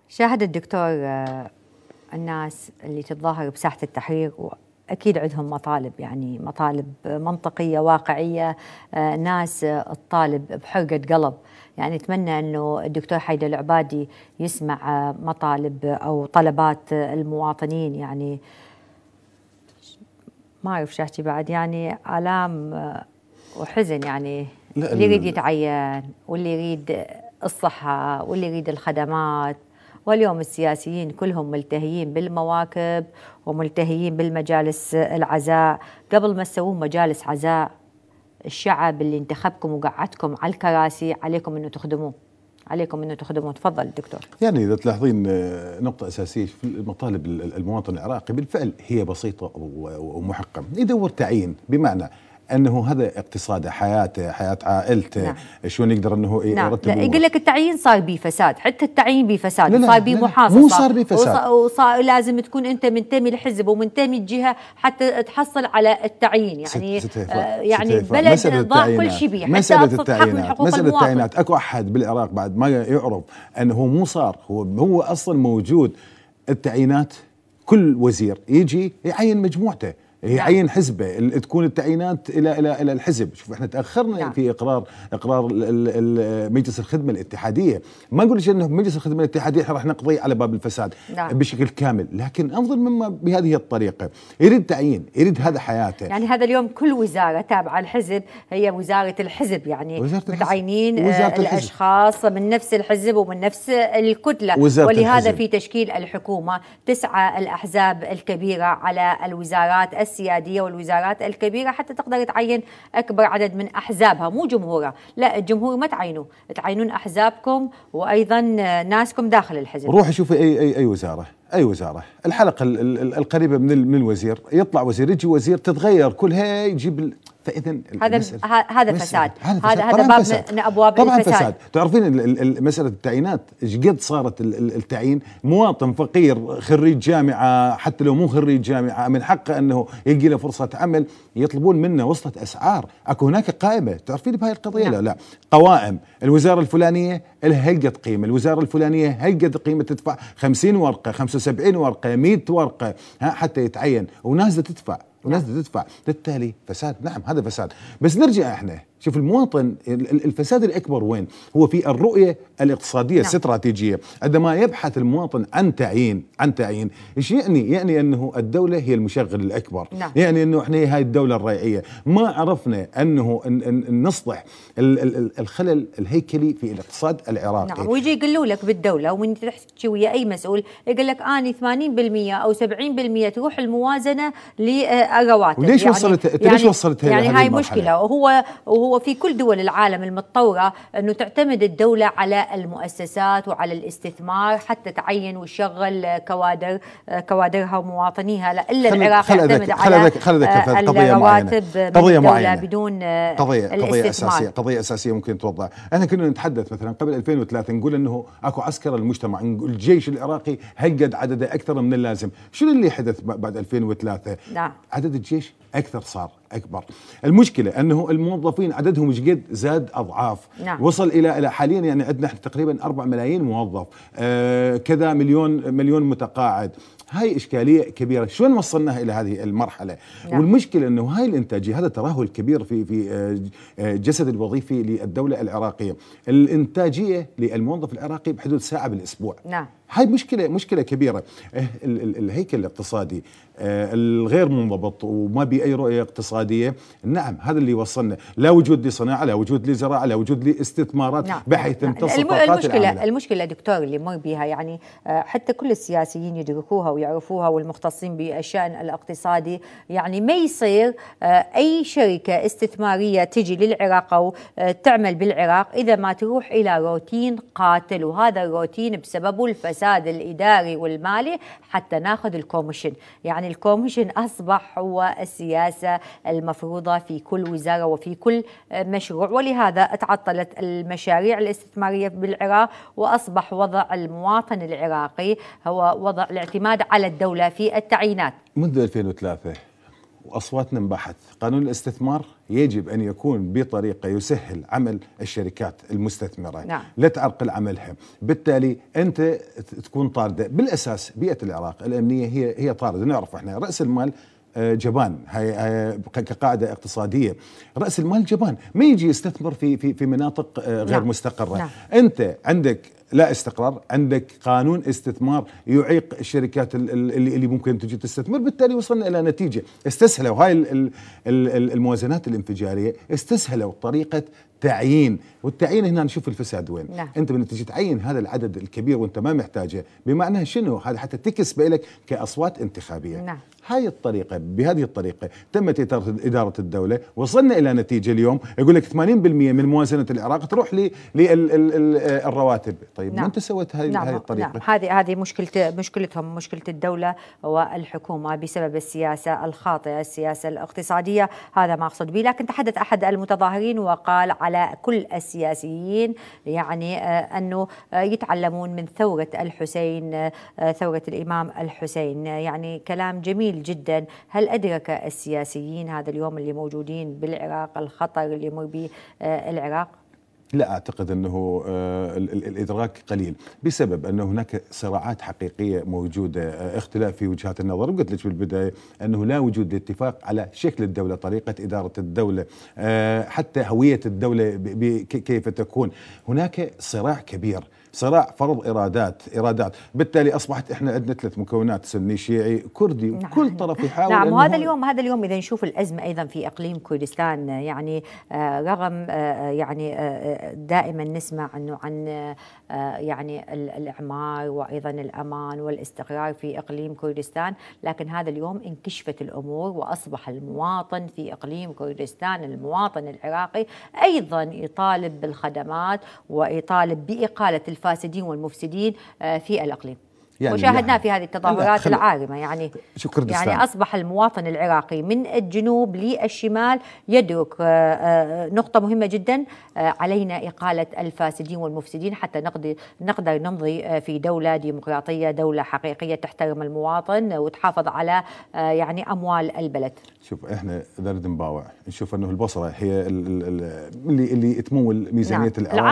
Speaker 1: شاهد الدكتور آه، الناس اللي تتظاهر بساحة التحرير أكيد عندهم مطالب يعني مطالب منطقية واقعية. آه، ناس تطالب بحرقة قلب. يعني أتمنى أنه الدكتور حيدر العبادي يسمع مطالب أو طلبات المواطنين. يعني ما أعرف شو أحكي بعد. يعني آلام آه، وحزن يعني اللي يريد يتعين واللي يريد الصحة واللي يريد الخدمات. واليوم السياسيين كلهم ملتهيين بالمواكب وملتهيين بالمجالس العزاء. قبل ما تسوون مجالس عزاء الشعب اللي انتخبكم وقعدكم على الكراسي عليكم إنه تخدموه. عليكم إنه تخدموه. تفضل دكتور.
Speaker 2: يعني إذا تلاحظين آه، نقطة أساسية في مطالب ال- المواطن العراقي بالفعل هي بسيطة و- ومحقة يدور تعيين بمعنى أنه هذا اقتصاده حياته حياة عائلته
Speaker 1: نعم.
Speaker 2: شلون يقدر إنه
Speaker 1: نعم
Speaker 2: يرتب
Speaker 1: لا. يقول لك التعيين صار به فساد حتى التعيين به فساد صار به محاصصه
Speaker 2: مو صار به فساد.
Speaker 1: وص- وصار لازم تكون أنت منتمي لحزب ومنتمي لجهه حتى تحصل على التعيين يعني
Speaker 2: ست- ست
Speaker 1: آه
Speaker 2: ست
Speaker 1: يعني. بلد ضاع كل. شيء به من
Speaker 2: التعيينات
Speaker 1: المواطن
Speaker 2: التعيينات أكو أحد بالعراق بعد ما يعرف أنه هو مو صار هو هو أصلا موجود التعيينات كل وزير يجي يعين مجموعته يعين حزبة ال- تكون التعيينات إلى إلى إلى الحزب شوف إحنا تأخرنا
Speaker 1: نعم.
Speaker 2: في اقرار إقرار مجلس الخدمة الاتحادية ما نقول إنه مجلس الخدمة الاتحادية راح نقضي على باب الفساد
Speaker 1: نعم.
Speaker 2: بشكل كامل لكن أنظر مما بهذه الطريقة يريد تعيين يريد هذا حياته
Speaker 1: يعني هذا اليوم كل وزارة تابعة الحزب هي وزارة الحزب يعني
Speaker 2: وزارة.
Speaker 1: متعينين آه،
Speaker 2: وزارة الحزب.
Speaker 1: الأشخاص من نفس الحزب ومن نفس الكتلة
Speaker 2: وزارة
Speaker 1: ولهذا
Speaker 2: الحزب.
Speaker 1: في تشكيل الحكومة تسعى الأحزاب الكبيرة على الوزارات السيادية والوزارات الكبيرة حتى تقدر تعين أكبر عدد من أحزابها مو جمهورها. لا الجمهور ما تعينوه. تعينون أحزابكم وأيضا ناسكم داخل الحزب.
Speaker 2: روح شوفي أي أي أي وزارة. أي وزارة. الحلقة ال- ال- القريبة من من الوزير. يطلع وزير يجي وزير تتغير كلها يجيب ال- فإذا
Speaker 1: هذا هذا فساد.
Speaker 2: هذا
Speaker 1: هذا
Speaker 2: فساد.
Speaker 1: هذا
Speaker 2: طبعاً
Speaker 1: باب
Speaker 2: فساد.
Speaker 1: من أبواب
Speaker 2: طبعا
Speaker 1: الفساد.
Speaker 2: فساد. تعرفين ال- ال- ال- مسألة التعيينات؟ إيش قد صارت ال- ال- التعيين؟ مواطن فقير خريج جامعة حتى لو مو خريج جامعة من حقه أنه يلقي له فرصة عمل يطلبون منه وصلت أسعار. أكو هناك قائمة. تعرفين بهاي القضية
Speaker 1: نعم.
Speaker 2: لا لا؟ قوائم. الوزارة الفلانية لها هالقد قيمة؟ الوزارة الفلانية هالقد قيمة تدفع؟ 50 ورقة 75 ورقة 100 ورقة ها حتى يتعين. ونازلة تدفع ونازلة تدفع. بالتالي فساد نعم هذا فساد. بس نرجع إحنا. شوف المواطن ال- ال- الفساد الأكبر وين؟ هو في الرؤية الاقتصادية
Speaker 1: نعم.
Speaker 2: الاستراتيجية. عندما يبحث المواطن عن تعيين عن تعيين إيش يعني؟ يعني أنه الدولة هي المشغل الأكبر.
Speaker 1: نعم.
Speaker 2: يعني أنه إحنا هاي الدولة الريعيه ما عرفنا أنه نصلح ال- ال- ال- الخلل الهيكلي في الاقتصاد العراقي.
Speaker 1: نعم ويجي يقولوا لك بالدولة ومن تحكي ويا أي مسؤول يقول لك اني 80% أو 70% تروح الموازنة للرواتب
Speaker 2: وليش وصلت- أنت ليش وصلت
Speaker 1: يعني هاي؟ مشكلة؟ وهو وهو وفي كل دول العالم المتطورة أنه تعتمد الدولة على المؤسسات وعلى الاستثمار حتى تعين وتشغل كوادر كوادرها ومواطنيها لا إلا العراق يعتمد على
Speaker 2: في قضية معينة. قضية معينة.
Speaker 1: بدون
Speaker 2: قضية قضية. أساسية قضية أساسية ممكن توضح إحنا كنا نتحدث مثلا قبل 2003 نقول أنه أكو عسكر المجتمع نقول الجيش العراقي هلقد عدده أكثر من اللازم شنو اللي حدث بعد 2003
Speaker 1: نعم
Speaker 2: عدد الجيش أكثر صار أكبر. المشكلة أنه الموظفين عددهم مش قد زاد أضعاف.
Speaker 1: نعم.
Speaker 2: وصل إلى إلى حاليا يعني عندنا تقريبا 4 ملايين موظف. آه كذا مليون مليون متقاعد. هاي إشكالية كبيرة. شلون وصلناها إلى هذه المرحلة؟
Speaker 1: نعم.
Speaker 2: والمشكلة أنه هاي الإنتاجية هذا ترهل كبير في في آه، آه، جسد الوظيفي للدولة العراقية. الإنتاجية للموظف العراقي بحدود ساعة بالأسبوع.
Speaker 1: نعم.
Speaker 2: هاي مشكلة مشكلة كبيرة. إيه ال- ال- الهيكل الاقتصادي آه، الغير منضبط وما بي أي رؤية اقتصادية. نعم هذا اللي وصلنا. لا وجود لصناعة لا وجود لزراعة لا وجود لاستثمارات
Speaker 1: نعم.
Speaker 2: بحيث
Speaker 1: نعم.
Speaker 2: تمتص
Speaker 1: الم-
Speaker 2: الطاقات
Speaker 1: المشكلة
Speaker 2: العاملة.
Speaker 1: المشكلة دكتور اللي مر بها يعني آه، حتى كل السياسيين يدركوها ويعرفوها والمختصين بالشأن الاقتصادي. يعني ما يصير آه، أي شركة استثمارية تجي للعراق أو آه، تعمل بالعراق إذا ما تروح إلى روتين قاتل وهذا الروتين بسببه الفساد الإداري والمالي حتى ناخذ ال commission. يعني ال commission أصبح هو السياسة المفروضة في كل وزارة وفي كل مشروع ولهذا تعطلت المشاريع الاستثمارية بالعراق وأصبح وضع المواطن العراقي هو وضع الاعتماد على الدولة في التعيينات.
Speaker 2: منذ 2003 وأصواتنا انبحث، قانون الاستثمار يجب أن يكون بطريقة يسهل عمل الشركات المستثمرة،
Speaker 1: نعم.
Speaker 2: لا تعرقل عملها، بالتالي أنت تكون طاردة، بالأساس بيئة العراق الأمنية هي هي طاردة، نعرف إحنا رأس المال جبان. هاي هاي ك- كقاعدة اقتصادية. رأس المال جبان. ما يجي يستثمر في في في مناطق آه، غير
Speaker 1: نعم.
Speaker 2: مستقرة.
Speaker 1: نعم.
Speaker 2: أنت عندك لا استقرار عندك قانون استثمار يعيق الشركات ال- ال- اللي, اللي ممكن تجي تستثمر بالتالي وصلنا إلى نتيجة. استسهلوا. هاي ال- ال- ال- الموازنات الانفجارية استسهلوا طريقة تعيين. والتعيين هنا نشوف الفساد وين.
Speaker 1: نعم.
Speaker 2: أنت من تجي تعين هذا العدد الكبير وأنت ما محتاجه بمعنى شنو؟ هذا حتى تكسب لك كأصوات انتخابية.
Speaker 1: نعم.
Speaker 2: هاي الطريقة بهذه الطريقة تمت إدارة إدارة الدولة وصلنا إلى نتيجة اليوم. يقول لك 80% من موازنة العراق تروح للرواتب طيب ما أنت سويت هاي
Speaker 1: نعم
Speaker 2: هاي الطريقة؟
Speaker 1: نعم هذه هذه مشكلة مشكلتهم مشكلة الدولة والحكومة بسبب السياسة الخاطئة السياسة الاقتصادية. هذا ما أقصد به. لكن تحدث أحد المتظاهرين وقال على كل السياسيين يعني آه، أنه يتعلمون من ثورة الحسين آه، ثورة الإمام الحسين. يعني كلام جميل جدا. هل أدرك السياسيين هذا اليوم اللي موجودين بالعراق الخطر اللي يمر به العراق
Speaker 2: لا أعتقد أنه آه، ال- ال- الإدراك قليل بسبب انه هناك صراعات حقيقية موجودة آه، اختلاف في وجهات النظر. وقلت لك بالبدايه أنه لا وجود لاتفاق على شكل الدولة طريقة إدارة الدولة آه، حتى هوية الدولة كيف تكون. هناك صراع كبير صراع فرض إرادات إرادات بالتالي أصبحت إحنا عندنا ثلاث مكونات سني شيعي كردي
Speaker 1: نعم.
Speaker 2: كل طرف يحاول
Speaker 1: نعم
Speaker 2: أنه
Speaker 1: وهذا اليوم هذا اليوم إذا نشوف الأزمة أيضا في إقليم كردستان يعني آه، رغم آه، يعني آه، دائما نسمع إنه عن يعني ال- الإعمار وأيضا الأمان والاستقرار في إقليم كردستان لكن هذا اليوم انكشفت الأمور وأصبح المواطن في إقليم كردستان المواطن العراقي أيضا يطالب بالخدمات ويطالب بإقالة الفاسدين والمفسدين آه، في الإقليم.
Speaker 2: يعني
Speaker 1: وشاهدناه في هذه التظاهرات العارمه يعني
Speaker 2: شو كردستان
Speaker 1: يعني أصبح المواطن العراقي من الجنوب للشمال يدرك آه، آه، نقطة مهمة جدا آه، علينا إقالة الفاسدين والمفسدين حتى نقدر نقدر نمضي في دولة ديمقراطية دولة حقيقية تحترم المواطن وتحافظ على يعني أموال البلد
Speaker 2: شوف إحنا إذا نريد نباوع نشوف أنه البصرة هي ال- ال- ال- اللي اللي تمول ميزانية
Speaker 1: نعم.
Speaker 2: العراق.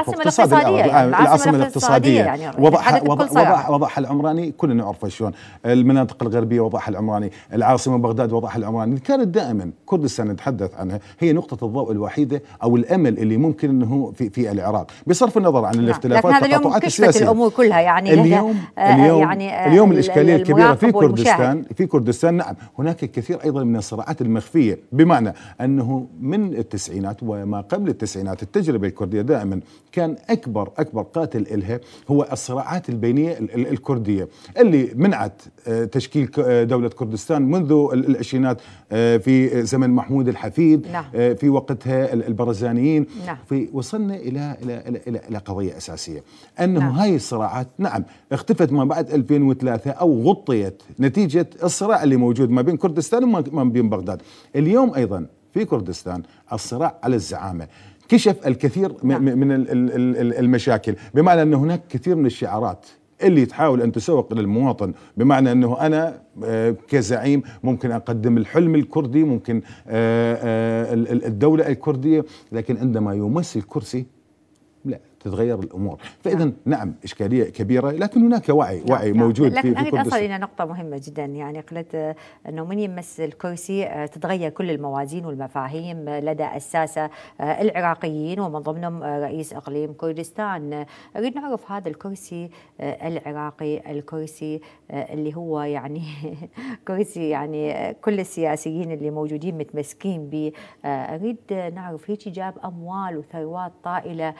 Speaker 1: يعني.
Speaker 2: آه،
Speaker 1: العاصمة
Speaker 2: العاصمة
Speaker 1: الاقتصادية يعني
Speaker 2: وضعها. وضعها وضعها العمراني كلنا نعرفه شلون. المناطق الغربية وضعها العمراني العاصمة بغداد وضعها العمراني. كانت دائما كردستان نتحدث عنها هي نقطة الضوء الوحيدة أو الأمل اللي ممكن إنه في في العراق. بصرف النظر عن
Speaker 1: نعم.
Speaker 2: الاختلافات
Speaker 1: لكن هذا اليوم
Speaker 2: والتقاطعات
Speaker 1: كشفت الأمور كلها يعني
Speaker 2: اليوم
Speaker 1: آه،
Speaker 2: اليوم
Speaker 1: يعني آه،
Speaker 2: اليوم
Speaker 1: ال-
Speaker 2: الإشكالية
Speaker 1: ال-
Speaker 2: الكبيرة في. كردستان في كردستان نعم. هناك كثير أيضا من الصراعات المخفية بمعنى أنه من التسعينات وما قبل التسعينات التجربة الكردية دائما كان أكبر أكبر قاتل إلها هو الصراعات البينية ال- ال- الكردية. الدستوريه اللي منعت آه، تشكيل آه، دولة كردستان منذ ال- العشرينات آه، في زمن محمود الحفيد
Speaker 1: نعم.
Speaker 2: في وقتها ال- البرزانيين
Speaker 1: نعم.
Speaker 2: في وصلنا إلى إلى إلى إلى, إلى قضية أساسية انه
Speaker 1: نعم.
Speaker 2: هاي الصراعات نعم اختفت ما بعد 2003 أو غطيت نتيجة الصراع اللي موجود ما بين كردستان وما ما بين بغداد اليوم أيضا في كردستان الصراع على الزعامة كشف الكثير
Speaker 1: نعم.
Speaker 2: من ال- ال- ال- ال- المشاكل بمعنى أن هناك كثير من الشعارات اللي تحاول أن تسوق للمواطن بمعنى أنه أنا آه، كزعيم ممكن أقدم الحلم الكردي ممكن آه، آه، ال- ال- الدولة الكردية لكن عندما يمس الكرسي لا تتغير الأمور. فإذا نعم إشكالية كبيرة لكن هناك وعي وعي
Speaker 1: نعم.
Speaker 2: موجود
Speaker 1: لكن
Speaker 2: في,
Speaker 1: اريد اصل إلى نقطة مهمة جدا. يعني قلت آه، إنه من يمس الكرسي آه، تتغير كل الموازين والمفاهيم آه، لدى الساسه العراقيين ومن ضمنهم رئيس إقليم كردستان. أريد نعرف هذا الكرسي العراقي الكرسي اللي هو يعني كرسي يعني كل السياسيين اللي موجودين متمسكين به. أريد نعرف هيك جاب أموال وثروات طائلة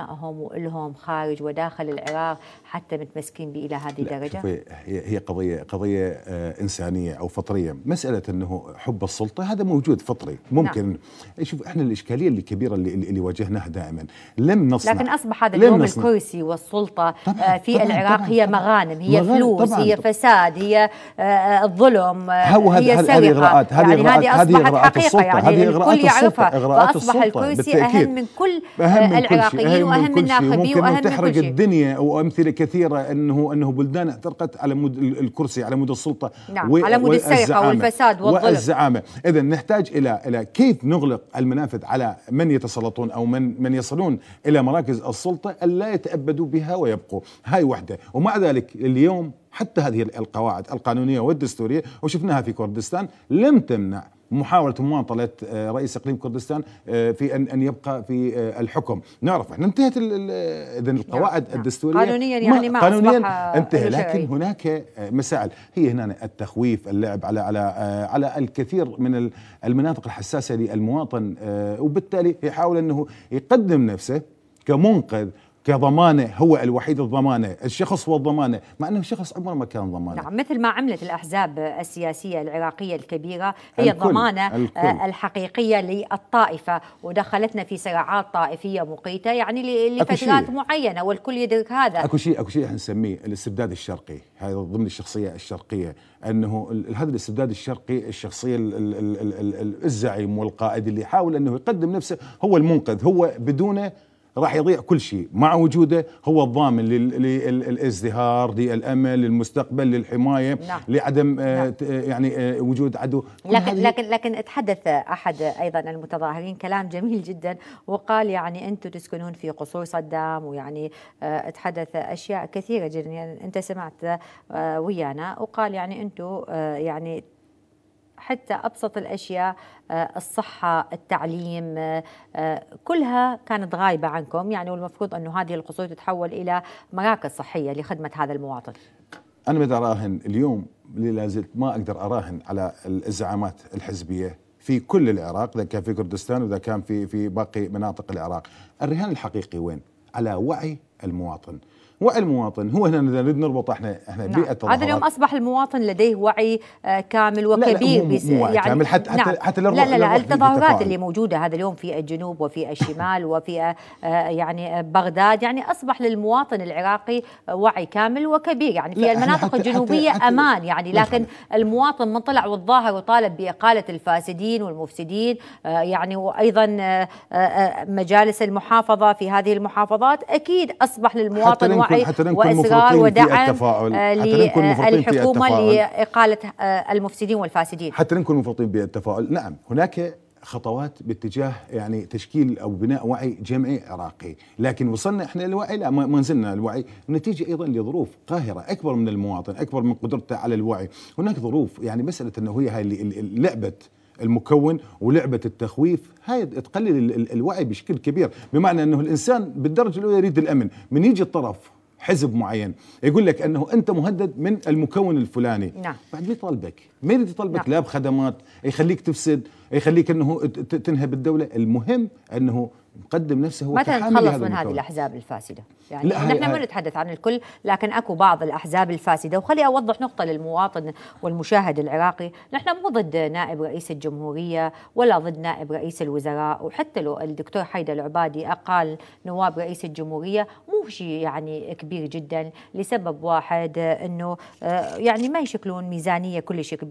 Speaker 1: لابنائهم وإلهم خارج وداخل العراق حتى متمسكين به إلى هذه
Speaker 2: شوفي هي هي قضية قضية آه إنسانية أو فطرية مسألة إنه حب السلطة هذا موجود فطري ممكن نعم. شوف إحنا الإشكالية اللي كبيرة اللي اللي واجهناها دائما لم نصنع
Speaker 1: لكن أصبح هذا اليوم
Speaker 2: نصنع.
Speaker 1: الكرسي والسلطة
Speaker 2: طبعاً،
Speaker 1: آه، في
Speaker 2: طبعاً،
Speaker 1: العراق
Speaker 2: طبعاً،
Speaker 1: هي
Speaker 2: طبعاً.
Speaker 1: مغانم هي
Speaker 2: مغانم،
Speaker 1: فلوس
Speaker 2: طبعاً،
Speaker 1: هي
Speaker 2: طبعاً.
Speaker 1: فساد هي آه، الظلم
Speaker 2: هو هذه-
Speaker 1: هي
Speaker 2: هذه- هذه
Speaker 1: سرقة
Speaker 2: إغراءات- هذه
Speaker 1: يعني
Speaker 2: إغراءات-
Speaker 1: هذه
Speaker 2: هذه إغراءات السلطة،
Speaker 1: يعني
Speaker 2: هذه إغراءات السلطة، السلطة،
Speaker 1: الكرسي. أهم من كل العراقيين وأهم
Speaker 2: ممكن
Speaker 1: وأهم
Speaker 2: تحرق الدنيا وامثله كثيرة انه أنه بلدان احترقت على مود ال- الكرسي على مود السلطة
Speaker 1: نعم، على مود
Speaker 2: والزعامة.
Speaker 1: والفساد والظلم.
Speaker 2: والزعامة اذا نحتاج إلى إلى كيف نغلق المنافذ على من يتسلطون أو من من يصلون إلى مراكز السلطة الا يتأبدوا بها ويبقوا هاي وحدة ومع ذلك اليوم حتى هذه القواعد القانونية والدستورية وشفناها في كردستان لم تمنع محاولة مماطلة آه، رئيس إقليم كردستان آه، في أن أن يبقى في آه، الحكم نعرف إحنا انتهت إذا القواعد
Speaker 1: نعم.
Speaker 2: الدستورية
Speaker 1: قانونياً يعني ما
Speaker 2: قانونيا انتهى لكن. هناك مسائل هي هنا التخويف اللعب على على على الكثير من ال- المناطق الحساسة للمواطن وبالتالي يحاول أنه يقدم نفسه كمنقذ كضمانة هو الوحيد الضمانة، الشخص هو الضمانة، مع إنه الشخص عمره ما كان ضمانة.
Speaker 1: نعم مثل ما عملت الأحزاب السياسية العراقية الكبيرة هي
Speaker 2: الكل،
Speaker 1: الضمانة
Speaker 2: الكل.
Speaker 1: آه، الحقيقية للطائفة ودخلتنا في صراعات طائفية مقيتة يعني لفترات
Speaker 2: شيء.
Speaker 1: معينة والكل يدرك هذا
Speaker 2: أكو شيء أكو شيء إحنا نسميه الاستبداد الشرقي هذا ضمن الشخصية الشرقية أنه هذا الاستبداد الشرقي الشخصية ال- ال- ال- ال- ال- الزعيم والقائد اللي يحاول أنه يقدم نفسه هو المنقذ هو بدونه راح يضيع كل شيء مع وجوده هو الضامن لل- للازدهار للأمل للمستقبل للحماية
Speaker 1: نعم.
Speaker 2: لعدم آه
Speaker 1: نعم.
Speaker 2: ت- يعني آه وجود عدو
Speaker 1: لكن لكن لكن تحدث أحد أيضا المتظاهرين كلام جميل جدا وقال يعني أنتم تسكنون في قصور صدام ويعني آه، تحدث أشياء كثيرة جدا يعني أنت سمعت آه، ويانا وقال يعني أنتم آه، يعني حتى أبسط الأشياء آه، الصحة، التعليم آه، آه، كلها كانت غايبة عنكم يعني والمفروض أنه هذه القصور تتحول إلى مراكز صحية لخدمة هذا المواطن.
Speaker 2: أنا بدي أراهن اليوم لا زلت ما أقدر أراهن على الزعامات الحزبية في كل العراق إذا كان في كردستان وإذا كان في في باقي مناطق العراق، الرهان الحقيقي وين؟ على وعي المواطن. وعي المواطن هو هنا نريد نربط إحنا إحنا
Speaker 1: نعم.
Speaker 2: بيئة
Speaker 1: هذا اليوم. أصبح المواطن لديه وعي آه، كامل
Speaker 2: لا،
Speaker 1: وكبير
Speaker 2: مو-
Speaker 1: بس-
Speaker 2: مو وعي كامل، حتى- حتى-
Speaker 1: نعم.
Speaker 2: حتى
Speaker 1: لا لا لا التظاهرات. اللي موجودة هذا اليوم في الجنوب وفي الشمال وفي آه، آه، يعني بغداد يعني أصبح للمواطن العراقي وعي كامل وكبير يعني في
Speaker 2: لا،
Speaker 1: المناطق
Speaker 2: حتى-
Speaker 1: الجنوبية
Speaker 2: حتى-
Speaker 1: أمان يعني
Speaker 2: لا
Speaker 1: لكن المواطن من طلع وتظاهر وطالب بإقالة الفاسدين والمفسدين يعني وأيضا مجالس المحافظة في هذه المحافظات أكيد أصبح للمواطن وعي
Speaker 2: حتى نكون
Speaker 1: واصرار
Speaker 2: مفرطين في
Speaker 1: ودعم. آه، للحكومه
Speaker 2: التفاعل.
Speaker 1: لإقالة آه، المفسدين والفاسدين.
Speaker 2: حتى نكون مفرطين بالتفاؤل نعم هناك خطوات باتجاه يعني تشكيل أو بناء وعي جمعي عراقي، لكن وصلنا إحنا للوعي؟ لا ما نزلنا الوعي. نتيجه أيضا لظروف قاهرة أكبر من المواطن، أكبر من قدرته على الوعي، هناك ظروف يعني مسألة إنه هي هاي لعبة المكون ولعبة التخويف هاي تقلل ال- ال- الوعي بشكل كبير، بمعنى إنه الإنسان بالدرجة الأولى يريد الأمن، من يجي الطرف حزب معين. يقول لك أنه أنت مهدد من المكون الفلاني.
Speaker 1: نعم.
Speaker 2: بعد ما يطالبك ما يريد يطالبك
Speaker 1: نعم.
Speaker 2: لا بخدمات يخليك تفسد يخليك إنه تنهب الدولة المهم إنه مقدم نفسه
Speaker 1: متى
Speaker 2: كحامل
Speaker 1: نتخلص من هذه. الأحزاب الفاسدة؟ يعني
Speaker 2: لا،
Speaker 1: نحن ما نتحدث عن الكل لكن أكو بعض الأحزاب الفاسدة وخلي أوضح نقطة للمواطن والمشاهد العراقي، نحن مو ضد نائب رئيس الجمهورية ولا ضد نائب رئيس الوزراء وحتى لو الدكتور حيدر العبادي أقال نواب رئيس الجمهورية مو شيء يعني كبير جدا لسبب واحد إنه آه، يعني ما يشكلون ميزانية كلش كبيرة،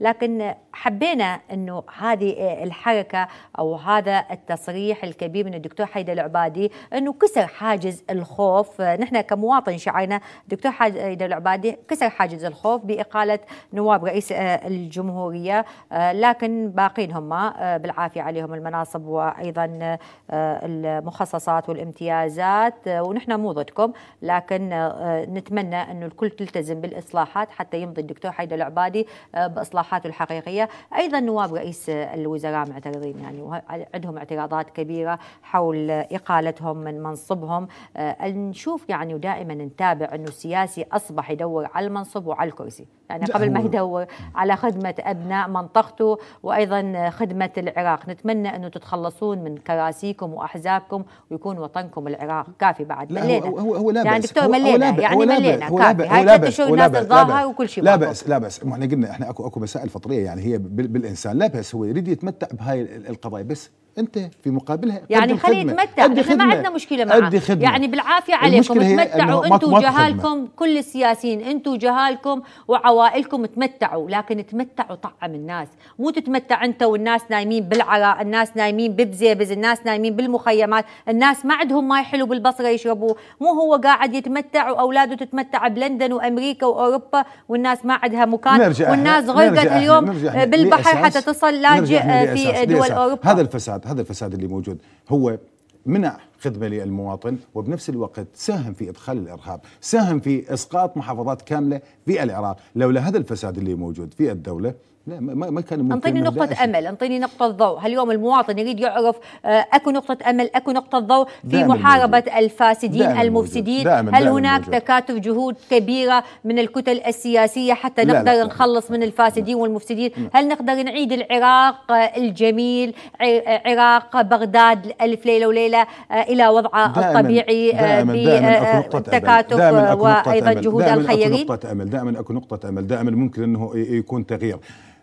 Speaker 1: لكن حبينا إنه هذه الحركة أو هذا التصريح الكبير من الدكتور حيدر العبادي إنه كسر حاجز الخوف. نحن كمواطن شعرنا الدكتور حيدر العبادي كسر حاجز الخوف بإقالة نواب رئيس آه، الجمهورية. آه، لكن باقين هم آه، بالعافية عليهم المناصب وأيضا آه، المخصصات والامتيازات ونحن مو ضدكم لكن نتمنى إنه الكل تلتزم بالإصلاحات حتى يمضي الدكتور حيدر العبادي باصلاحاته الحقيقية. أيضا نواب رئيس الوزراء معترضين يعني عندهم اعتراضات كبيرة حول إقالتهم من منصبهم. آه، نشوف يعني ودائما نتابع إنه السياسي أصبح يدور على المنصب وعلى الكرسي. يعني قبل ما يدور على خدمة أبناء منطقته وأيضا خدمة العراق نتمنى أنه تتخلصون من كراسيكم وأحزابكم ويكون وطنكم العراق كافي بعد ملينا
Speaker 2: هو هو, هو لا
Speaker 1: يعني
Speaker 2: بأس.
Speaker 1: دكتور
Speaker 2: هو- هو
Speaker 1: ملينا. يعني. ملينا كافي. هاي ثلاث. شهور الناس تتظاهر
Speaker 2: بأس.
Speaker 1: وكل شيء
Speaker 2: لا. بأس لا بأس ما إحنا قلنا إحنا اكو أكو مسائل فطرية يعني هي بال- بالإنسان لا بأس هو يريد يتمتع بهاي ال- القضايا بس أنت في مقابلها
Speaker 1: يعني خليه. يتمتع نحن ما. عندنا مشكلة معه
Speaker 2: أدي خدمة.
Speaker 1: يعني بالعافية عليكم تمتعوا
Speaker 2: أنتم
Speaker 1: وجهالكم كل السياسيين أنتم وجهالكم وعوائلكم تمتعوا لكن تمتعوا طعم الناس. مو تتمتع أنت والناس نايمين بالعراء الناس نايمين ببزيبز الناس نايمين بالمخيمات. الناس ما عندهم ماي حلو بالبصرة يشربوه. مو هو قاعد يتمتع وأولاده تتمتع بلندن وأمريكا وأوروبا والناس ما عندها مكان. والناس غرقت اليوم بالبحر حتى تصل لاجئ في دول. أوروبا.
Speaker 2: هذا الفساد هذا الفساد اللي موجود هو منع خدمة للمواطن وبنفس الوقت ساهم في إدخال الإرهاب، ساهم في إسقاط محافظات كاملة في العراق، لولا هذا الفساد اللي موجود في الدولة لا ما, ما- كان ممكن أنطيني
Speaker 1: نقطة. أمل، أنطيني نقطة ضوء، اليوم المواطن يريد يعرف آه، أكو نقطة أمل، أكو نقطة ضوء في محاربة
Speaker 2: موجود.
Speaker 1: الفاسدين
Speaker 2: دائماً
Speaker 1: المفسدين،.
Speaker 2: دائماً-
Speaker 1: هل
Speaker 2: دائماً
Speaker 1: هناك
Speaker 2: موجود.
Speaker 1: تكاتف جهود كبيرة من الكتل السياسية حتى
Speaker 2: لا، لا،
Speaker 1: نقدر
Speaker 2: لا.
Speaker 1: نخلص من الفاسدين والمفسدين؟ هل نقدر نعيد العراق آه، الجميل ع- عراق بغداد ألف ليلة وليلة آه، إلى وضعه
Speaker 2: دائماً-
Speaker 1: الطبيعي آه،
Speaker 2: أكو نقطة أمل
Speaker 1: بتكاتف
Speaker 2: دائما أكو نقطة
Speaker 1: وأيضا
Speaker 2: أمل.
Speaker 1: جهود
Speaker 2: دائماً
Speaker 1: الخيرين؟
Speaker 2: اكو نقطة أمل دائما أكو نقطة أمل دائما ممكن أنه ي- يكون تغيير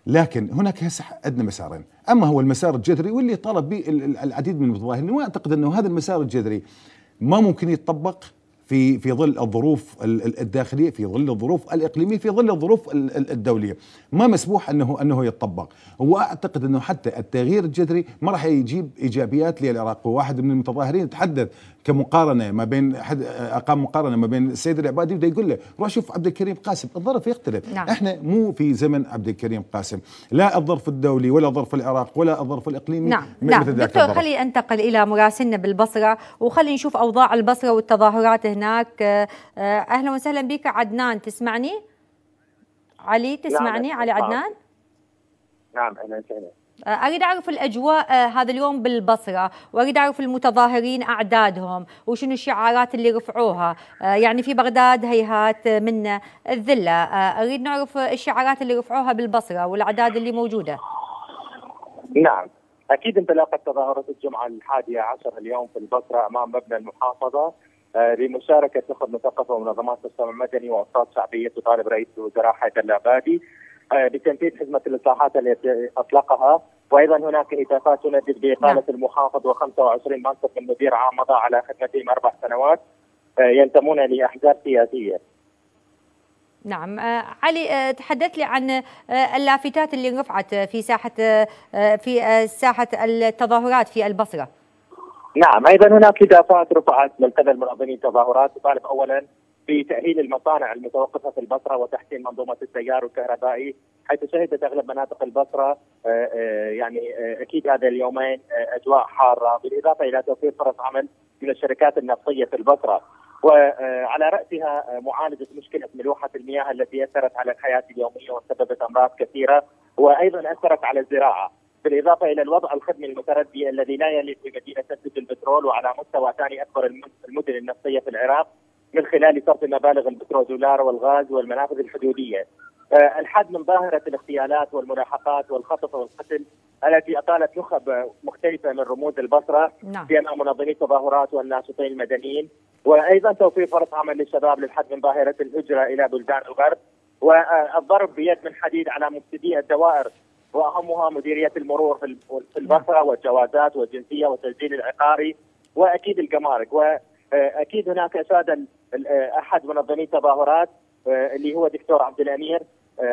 Speaker 2: لكن هناك هسه عندنا مسارين. أما هو المسار الجذري واللي طلب به ال- ال- العديد من المتظاهرين واعتقد إنه هذا المسار الجذري ما ممكن يتطبق في في ظل الظروف ال- ال- الداخلية في ظل الظروف الإقليمية في ظل الظروف ال- ال- الدولية. ما مسموح انه أنه يتطبق. وأعتقد إنه حتى التغيير الجذري ما راح يجيب إيجابيات للعراق. وواحد من المتظاهرين تحدث كمقارنة ما بين حد اقام مقارنة ما بين السيد العبادي وده يقول له روح شوف عبد الكريم قاسم الظرف يختلف.
Speaker 1: نعم.
Speaker 2: إحنا مو في زمن عبد الكريم قاسم. لا الظرف الدولي ولا الظرف العراق ولا الظرف الإقليمي.
Speaker 1: نعم. نعم. دكتور. خلي انتقل إلى مراسلنا بالبصرة وخلي نشوف أوضاع البصرة والتظاهرات هناك. آه، آه، أهلا وسهلا بك عدنان تسمعني؟ علي تسمعني؟
Speaker 13: نعم،
Speaker 1: علي
Speaker 13: نعم.
Speaker 1: عدنان؟
Speaker 13: نعم أهلا وسهلا.
Speaker 1: آه، أريد أعرف الأجواء آه، هذا اليوم بالبصرة وأريد أعرف المتظاهرين أعدادهم وشنو الشعارات اللي رفعوها؟ آه، يعني في بغداد هيهات من الذلة. آه، أريد نعرف الشعارات اللي رفعوها بالبصرة والأعداد اللي موجودة.
Speaker 13: نعم. أكيد انطلاقة تظاهرات الجمعة الحادية عشر اليوم في البصرة أمام مبنى المحافظة لمشاركة نخب مثقفة ومنظمات المجتمع المدني وافراد شعبية تطالب رئيس الوزراء حيدر العبادي بتنفيذ حزمه الإصلاحات التي أطلقها. وأيضا هناك هتافات تندد باقاله المحافظ و25 منصب من مدير عام مضى على خدمتهم أربع سنوات آه، ينتمون لأحزاب سياسية.
Speaker 1: نعم آه، علي آه، تحدث لي عن اللافتات اللي رفعت في ساحة آه، في ساحة التظاهرات في البصرة.
Speaker 13: نعم أيضا هناك هتافات رفعت من قبل منظمي التظاهرات تطالب اولا بتأهيل المصانع المتوقفة في البصرة وتحسين منظومة التيار الكهربائي حيث شهدت أغلب مناطق البصرة آه، آه، يعني آه، أكيد هذا اليومين أجواء حارة بالإضافة إلى توفير فرص عمل من الشركات النفطية في البصرة. وعلى رأسها معالجة مشكلة ملوحة المياه التي أثرت على الحياة اليومية وسببت أمراض كثيرة وأيضا أثرت على الزراعة. بالإضافة إلى الوضع الخدمي المتردي الذي لا يليق بمدينة سد البترول وعلى مستوى ثاني الم- المدن النفطية في العراق من خلال صرف مبالغ البترودولار والغاز والمنافذ الحدودية. آه، الحد من ظاهرة الاغتيالات والملاحقات والخطف والقتل التي أطالت نخب مختلفة من رموز البصرة
Speaker 1: نعم.
Speaker 13: سيما منظمي التظاهرات والناشطين المدنيين وأيضا توفير فرص عمل للشباب للحد من ظاهرة الهجرة إلى بلدان الغرب والضرب بيد من حديد على مفسدي الدوائر وأهمها مديرية المرور في البصرة والجوازات والجنسية والتسجيل العقاري وأكيد الجمارك وأكيد هناك اشاد أحد منظمي التظاهرات اللي هو دكتور عبد الأمير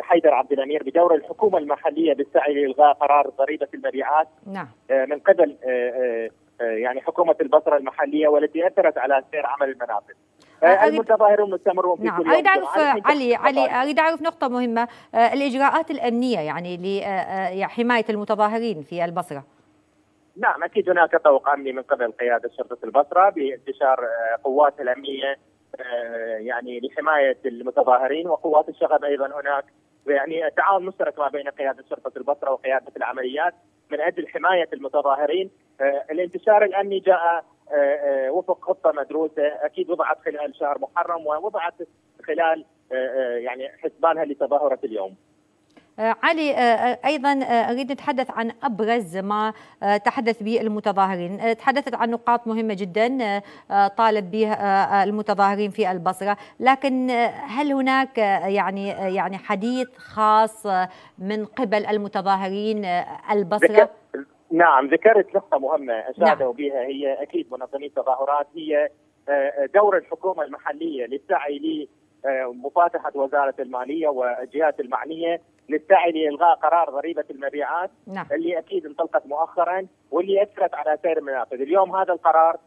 Speaker 13: حيدر عبد الأمير بدور الحكومة المحلية بالسعي لإلغاء قرار ضريبة المبيعات.
Speaker 1: نعم.
Speaker 13: من قبل يعني حكومة البصرة المحلية والتي أثرت على سير عمل المنافذ. المتظاهرون مستمرون في
Speaker 1: نعم.
Speaker 13: كل يوم
Speaker 1: اريد اعرف علي علي أريد أعرف نقطة مهمة الإجراءات الأمنية يعني لحمايه المتظاهرين في البصرة.
Speaker 13: نعم أكيد هناك طوق أمني من قبل قيادة شرطة البصرة بانتشار قوات الأمنية يعني لحماية المتظاهرين وقوات الشغب أيضا هناك يعني تعاون مشترك ما بين قيادة شرطة البصرة وقيادة العمليات من أجل حماية المتظاهرين الانتشار الأمني جاء وفق خطة مدروسة أكيد وضعت خلال شهر محرم ووضعت خلال يعني حسبانها لتظاهرة اليوم.
Speaker 1: علي أيضا أريد نتحدث عن أبرز ما تحدث به المتظاهرين، تحدثت عن نقاط مهمة جدا طالب بها المتظاهرين في البصرة، لكن هل هناك يعني يعني حديث خاص من قبل المتظاهرين البصرة؟
Speaker 13: نعم ذكرت نقطة مهمة أشادوا نعم. بها هي أكيد منظمي التظاهرات هي دور الحكومة المحلية للسعي لمفاتحة وزارة المالية والجهات المعنية للسعي لإلغاء قرار ضريبة المبيعات
Speaker 1: نعم.
Speaker 13: اللي أكيد انطلقت مؤخرا واللي أثرت على سير المنافذ اليوم هذا القرار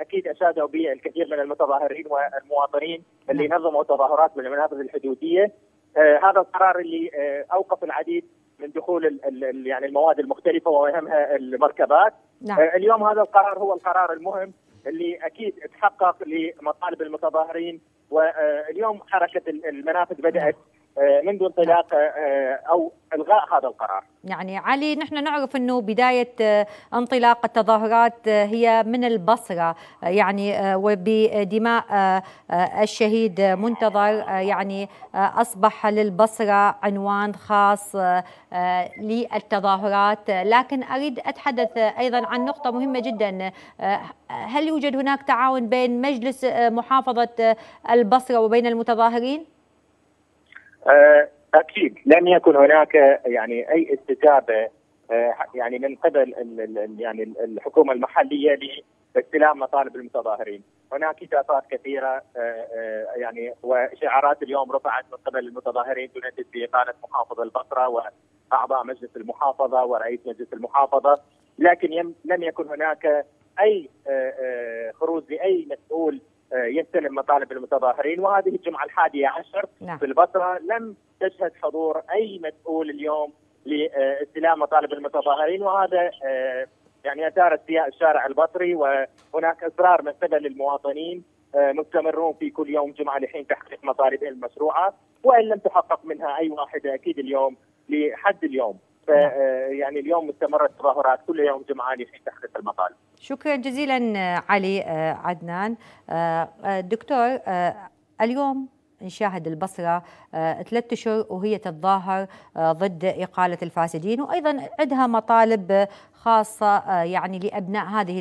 Speaker 13: أكيد أشادوا به الكثير من المتظاهرين والمواطنين اللي
Speaker 1: نعم.
Speaker 13: نظموا تظاهرات من المنافذ الحدودية هذا القرار اللي أوقف العديد من دخول ال ال يعني المواد المختلفة واهمها المركبات
Speaker 1: نعم.
Speaker 13: اليوم هذا القرار هو القرار المهم اللي أكيد تحقق لمطالب المتظاهرين واليوم حركة المنافذ بدأت منذ انطلاق أو إلغاء هذا القرار.
Speaker 1: يعني علي نحن نعرف إنه بداية انطلاق التظاهرات هي من البصرة يعني وبدماء الشهيد منتظر يعني أصبح للبصرة عنوان خاص للتظاهرات لكن أريد أتحدث أيضا عن نقطة مهمة جدا هل يوجد هناك تعاون بين مجلس محافظة البصرة وبين المتظاهرين؟
Speaker 13: أكيد لم يكن هناك يعني أي استجابة يعني من قبل يعني الحكومة المحلية لاستلام مطالب المتظاهرين، هناك هتافات كثيرة يعني وشعارات اليوم رفعت من قبل المتظاهرين تندد باقاله محافظ البصرة وأعضاء مجلس المحافظة ورئيس مجلس المحافظة، لكن لم يكن هناك أي خروج لأي مسؤول يستلم مطالب المتظاهرين وهذه الجمعة الحادية عشر
Speaker 1: نعم.
Speaker 13: في البصرة لم تشهد حضور أي مسؤول اليوم لاستلام مطالب المتظاهرين وهذا يعني أثار استياء الشارع البصري وهناك إصرار من قبل المواطنين مستمرون في كل يوم جمعة لحين تحقيق مطالبهم المشروعة وإن لم تحقق منها أي واحدة أكيد اليوم لحد اليوم يعني اليوم مستمرة التظاهرات كل يوم جمعة لحين تحقيق المطالب
Speaker 1: شكرا جزيلا علي عدنان. دكتور اليوم نشاهد البصرة ثلاثة أشهر وهي تتظاهر ضد إقالة الفاسدين وأيضا عندها مطالب خاصة يعني لأبناء هذه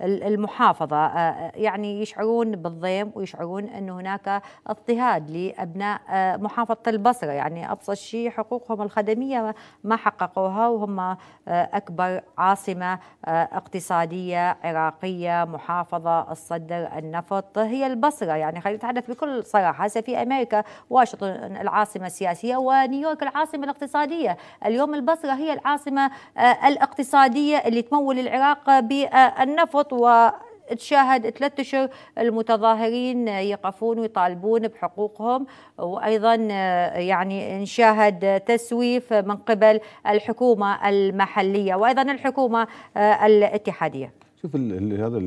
Speaker 1: المحافظة. يعني يشعرون بالضيم ويشعرون أن هناك اضطهاد لأبناء محافظة البصرة. يعني أبسط شيء حقوقهم الخدمية ما حققوها وهم أكبر عاصمة اقتصادية عراقية محافظة الصدر النفط. هي البصرة. يعني خلينا نتحدث بكل صراحة. هسه في أمريكا واشنطن العاصمة السياسية ونيويورك العاصمة الاقتصادية. اليوم البصرة هي العاصمة الاقتصادية. اللي تمول العراق بالنفط و تشاهد ثلاثة أشهر المتظاهرين يقفون ويطالبون بحقوقهم وأيضا يعني نشاهد تسويف من قبل الحكومة المحلية وأيضا الحكومة الاتحادية.
Speaker 2: شوف هذا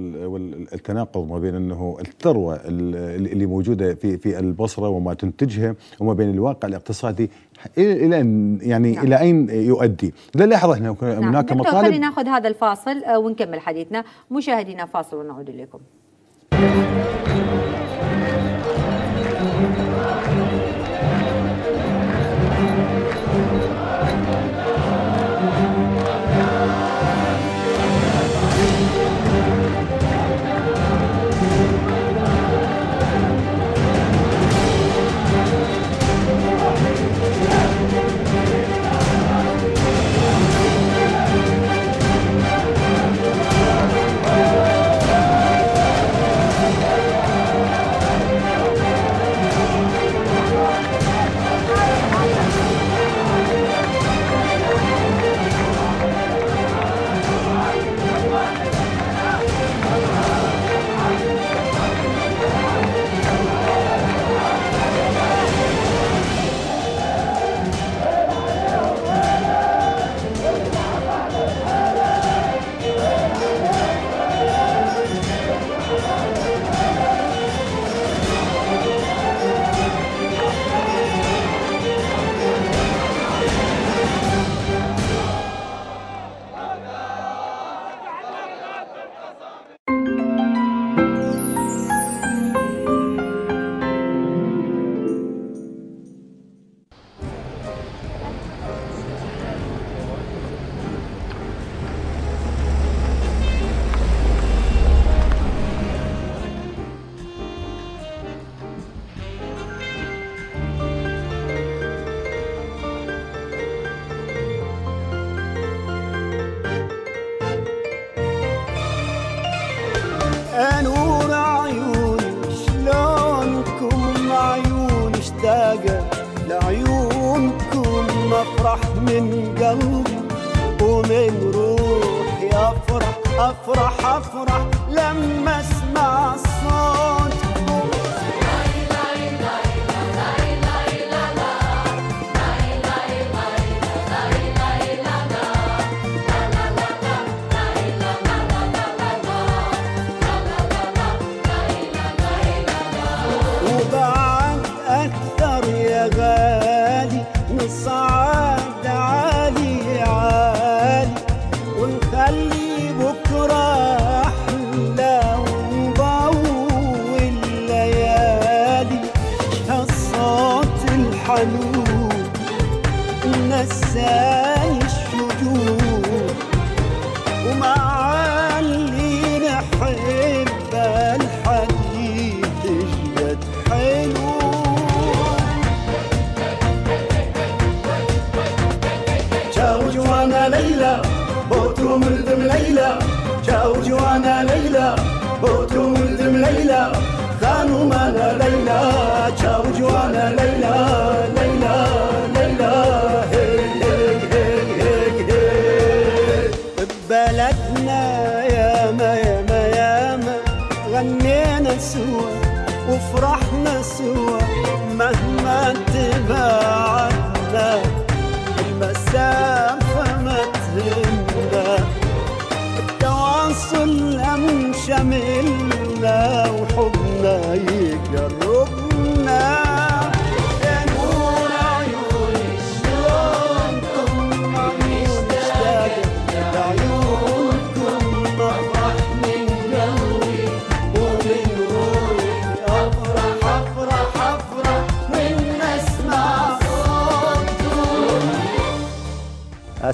Speaker 2: التناقض ما بين إنه الثروة اللي موجودة في في البصرة وما تنتجها وما بين الواقع الاقتصادي إلى يعني نعم. إلى أين يؤدي؟ للحظه
Speaker 1: نعم.
Speaker 2: هناك مطالب
Speaker 1: خلينا ناخذ هذا الفاصل ونكمل حديثنا، مشاهدينا فاصل ونعود
Speaker 14: إليكم.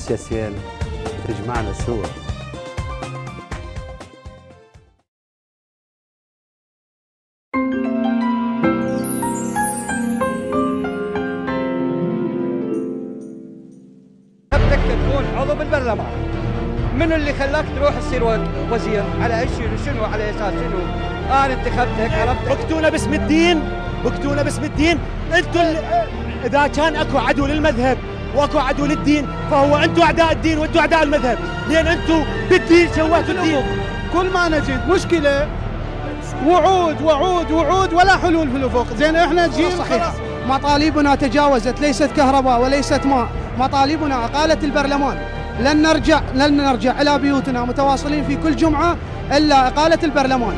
Speaker 15: آسيا سيل تجمعنا سوا.
Speaker 16: بدك تكون عضو بالبرلمان. من اللي خلاك تروح تصير وزير؟ على إيش؟ شنو؟ شنو على أساس شنو؟ أنا انتخبتك عرفت؟
Speaker 17: بقتونا باسم الدين بقتونا باسم الدين. أنتوا إذا كان أكو عدو للمذهب واكو عدو للدين فهو أنتوا أعداء الدين وانتوا أعداء المذهب. لأن أنتوا بالدين سويتوا الدين.
Speaker 18: كل ما نجد مشكلة وعود وعود وعود ولا حلول في الأفق. زين إحنا جيل صحيح. مطالبنا تجاوزت ليست كهرباء وليست ماء. مطالبنا اقاله البرلمان لن نرجع لن نرجع إلى بيوتنا متواصلين في كل جمعة إلا اقاله البرلمان.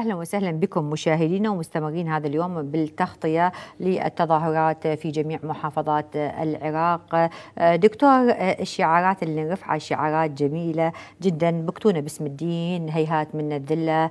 Speaker 1: أهلا وسهلا بكم مشاهدينا ومستمرين هذا اليوم بالتغطية للتظاهرات في جميع محافظات العراق. دكتور الشعارات اللي نرفعها شعارات جميلة جدا بكتونا باسم الدين هيهات من الذلة.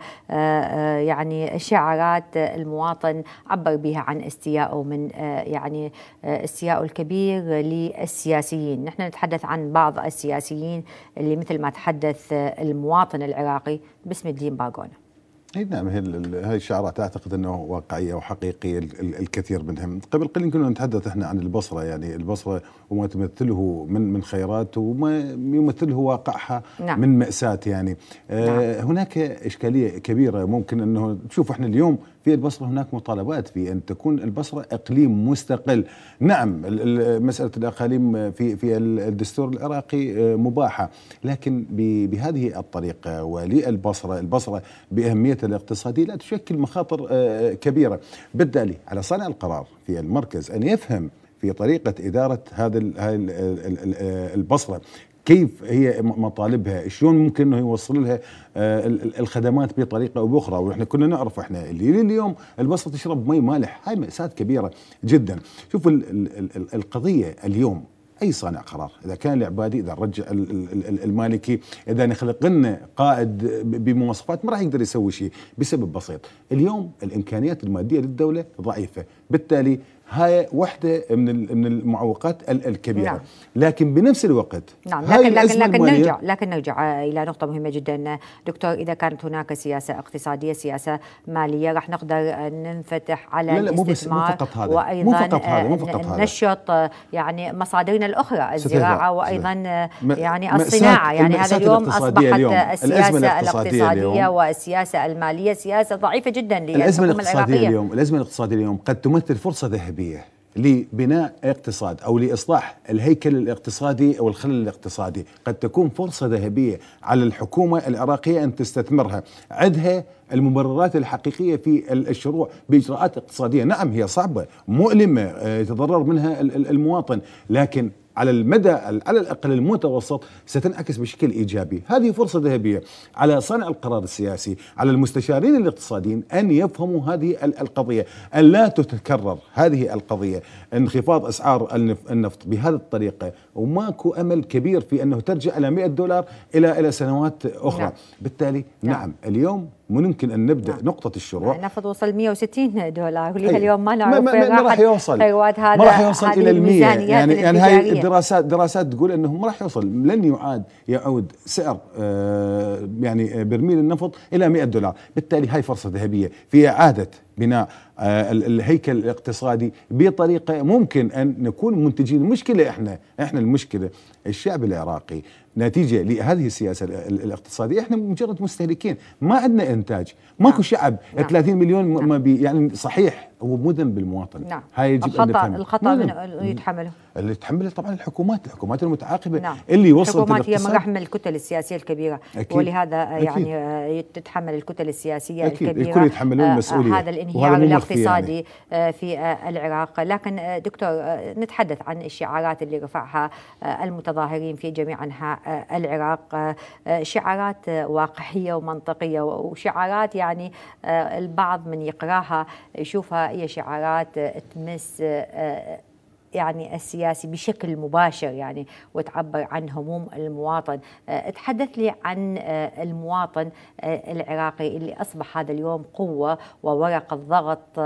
Speaker 1: يعني شعارات المواطن عبر بها عن استيائه من يعني استيائه الكبير للسياسيين. نحن نتحدث عن بعض السياسيين اللي مثل ما تحدث المواطن العراقي باسم الدين باقونه
Speaker 2: إي نعم هي هاي الشعارات أعتقد إنه واقعية وحقيقية ال- ال- الكثير منهم، قبل قليل كنا نتحدث إحنا عن البصرة يعني البصرة وما تمثله من من خيرات وما يمثله واقعها
Speaker 1: نعم.
Speaker 2: من مأساة يعني. آه هناك إشكالية كبيرة ممكن إنه تشوف إحنا اليوم في البصرة هناك مطالبات في أن تكون البصرة إقليم مستقل، نعم ال- ال- مسألة الأقاليم في في الدستور العراقي آه، مباحة، لكن بهذه الطريقة وللبصرة البصرة باهميتها الاقتصادية لا تشكل مخاطر آه، كبيرة، بالتالي على صانع القرار في المركز أن يفهم في طريقة إدارة هذا ال- كيف هي مطالبها؟ شلون ممكن إنه يوصل لها آه، ال- ال- الخدمات بطريقة أو بأخرى؟ وإحنا كنا نعرف إحنا اللي اليوم البصره تشرب مي مالح. هاي مأساة كبيرة جدا. ال- القضية اليوم أي صانع قرار؟ إذا كان العبادي إذا رجع ال- ال- ال- المالكي إذا نخلق لنا قائد بمواصفات ما راح يقدر يسوي شيء بسبب بسيط. اليوم الإمكانيات المادية للدولة ضعيفة. بالتالي هاي وحدة من من المعوقات ال- الكبيرة
Speaker 1: نعم.
Speaker 2: لكن بنفس الوقت
Speaker 1: نعم
Speaker 2: هاي
Speaker 1: لكن لكن
Speaker 2: الأزمة
Speaker 1: لكن نرجع لكن نرجع إلى نقطة مهمة جدا دكتور إذا كانت هناك سياسة اقتصادية سياسة مالية راح نقدر ننفتح على
Speaker 2: لا لا مو بس- مو فقط هذا.
Speaker 1: وأيضا
Speaker 2: مو فقط هذا، مو فقط
Speaker 1: آه،
Speaker 2: هذا.
Speaker 1: ننشط آه، يعني مصادرنا الأخرى
Speaker 2: الزراعة
Speaker 1: وأيضا آه، يعني الصناعة يعني هذا اليوم أصبحت
Speaker 2: اليوم.
Speaker 1: السياسة
Speaker 2: الأزمة الاقتصادية
Speaker 1: الاقتصادية
Speaker 2: اليوم.
Speaker 1: والسياسة المالية سياسة ضعيفة جدا
Speaker 2: للحكومة
Speaker 1: الاقتصادية
Speaker 2: اليوم الأزمة الاقتصادية اليوم قد تمثل فرصة ذهبية لبناء اقتصاد أو لإصلاح الهيكل الاقتصادي أو الخلل الاقتصادي، قد تكون فرصة ذهبية على الحكومة العراقية أن تستثمرها، عندها المبررات الحقيقية في ال- الشروع بإجراءات اقتصادية، نعم هي صعبة، مؤلمة آه، يتضرر منها ال- ال- المواطن، لكن على المدى على الأقل المتوسط ستنعكس بشكل إيجابي، هذه فرصة ذهبية على صانع القرار السياسي، على المستشارين الاقتصاديين أن يفهموا هذه ال- القضية، أن لا تتكرر هذه القضية، انخفاض النف- النفط بهذه الطريقة وماكو أمل كبير في أنه ترجع إلى 100 دولار إلى إلى سنوات أخرى،
Speaker 1: نعم.
Speaker 2: بالتالي نعم, اليوم ممكن أن نبدأ نقطة الشروع.
Speaker 1: النفط وصل 160 دولار
Speaker 2: أي.
Speaker 1: اليوم ما
Speaker 2: ما,
Speaker 1: نعرف
Speaker 2: ما,
Speaker 1: وين
Speaker 2: ما راح يوصل.
Speaker 1: هذا
Speaker 2: ما راح يوصل إلى المية.
Speaker 1: الميزانيات
Speaker 2: يعني يعني هاي. الدراسات دراسات تقول إنه ما راح يوصل. لن يعاد يعود سعر آه يعني برميل النفط إلى 100 دولار. بالتالي هاي فرصة ذهبية. في اعاده بناء آه ال- الهيكل الاقتصادي بطريقة ممكن أن نكون منتجين. المشكلة إحنا إحنا المشكلة الشعب العراقي نتيجة لهذه السياسة ال- ال- الاقتصادية. إحنا مجرد مستهلكين ما عندنا إنتاج. ماكو شعب.
Speaker 1: نعم.
Speaker 2: 30 مليون ما- ما بي يعني صحيح هو مو ذنب المواطن
Speaker 1: نعم.
Speaker 2: هاي يجب
Speaker 1: الخطا
Speaker 2: نفهم الخطأ
Speaker 1: من. يتحمله.
Speaker 2: اللي تحمله طبعا الحكومات الحكومات المتعاقبة.
Speaker 1: نعم.
Speaker 2: اللي وصلت
Speaker 1: الحكومات هي مرحم الكتل السياسية الكبيرة.
Speaker 2: أكيد.
Speaker 1: ولهذا
Speaker 2: أكيد.
Speaker 1: يعني آه، تتحمل الكتل السياسية
Speaker 2: أكيد.
Speaker 1: الكبيرة.
Speaker 2: الكل يتحملون
Speaker 1: آه،
Speaker 2: المسؤولية.
Speaker 1: هذا الانهيار الاقتصادي آه، في العراق. لكن دكتور نتحدث عن الشعارات اللي رفعها المتظاهرين في جميع أنحاء العراق آه، شعارات واقعية ومنطقية وشعارات يعني آه، البعض من يقراها يشوفها هي شعارات تمس آه، يعني السياسي بشكل مباشر يعني وتعبر عن هموم المواطن. تحدث لي عن المواطن العراقي اللي أصبح هذا اليوم قوة وورقة ضغط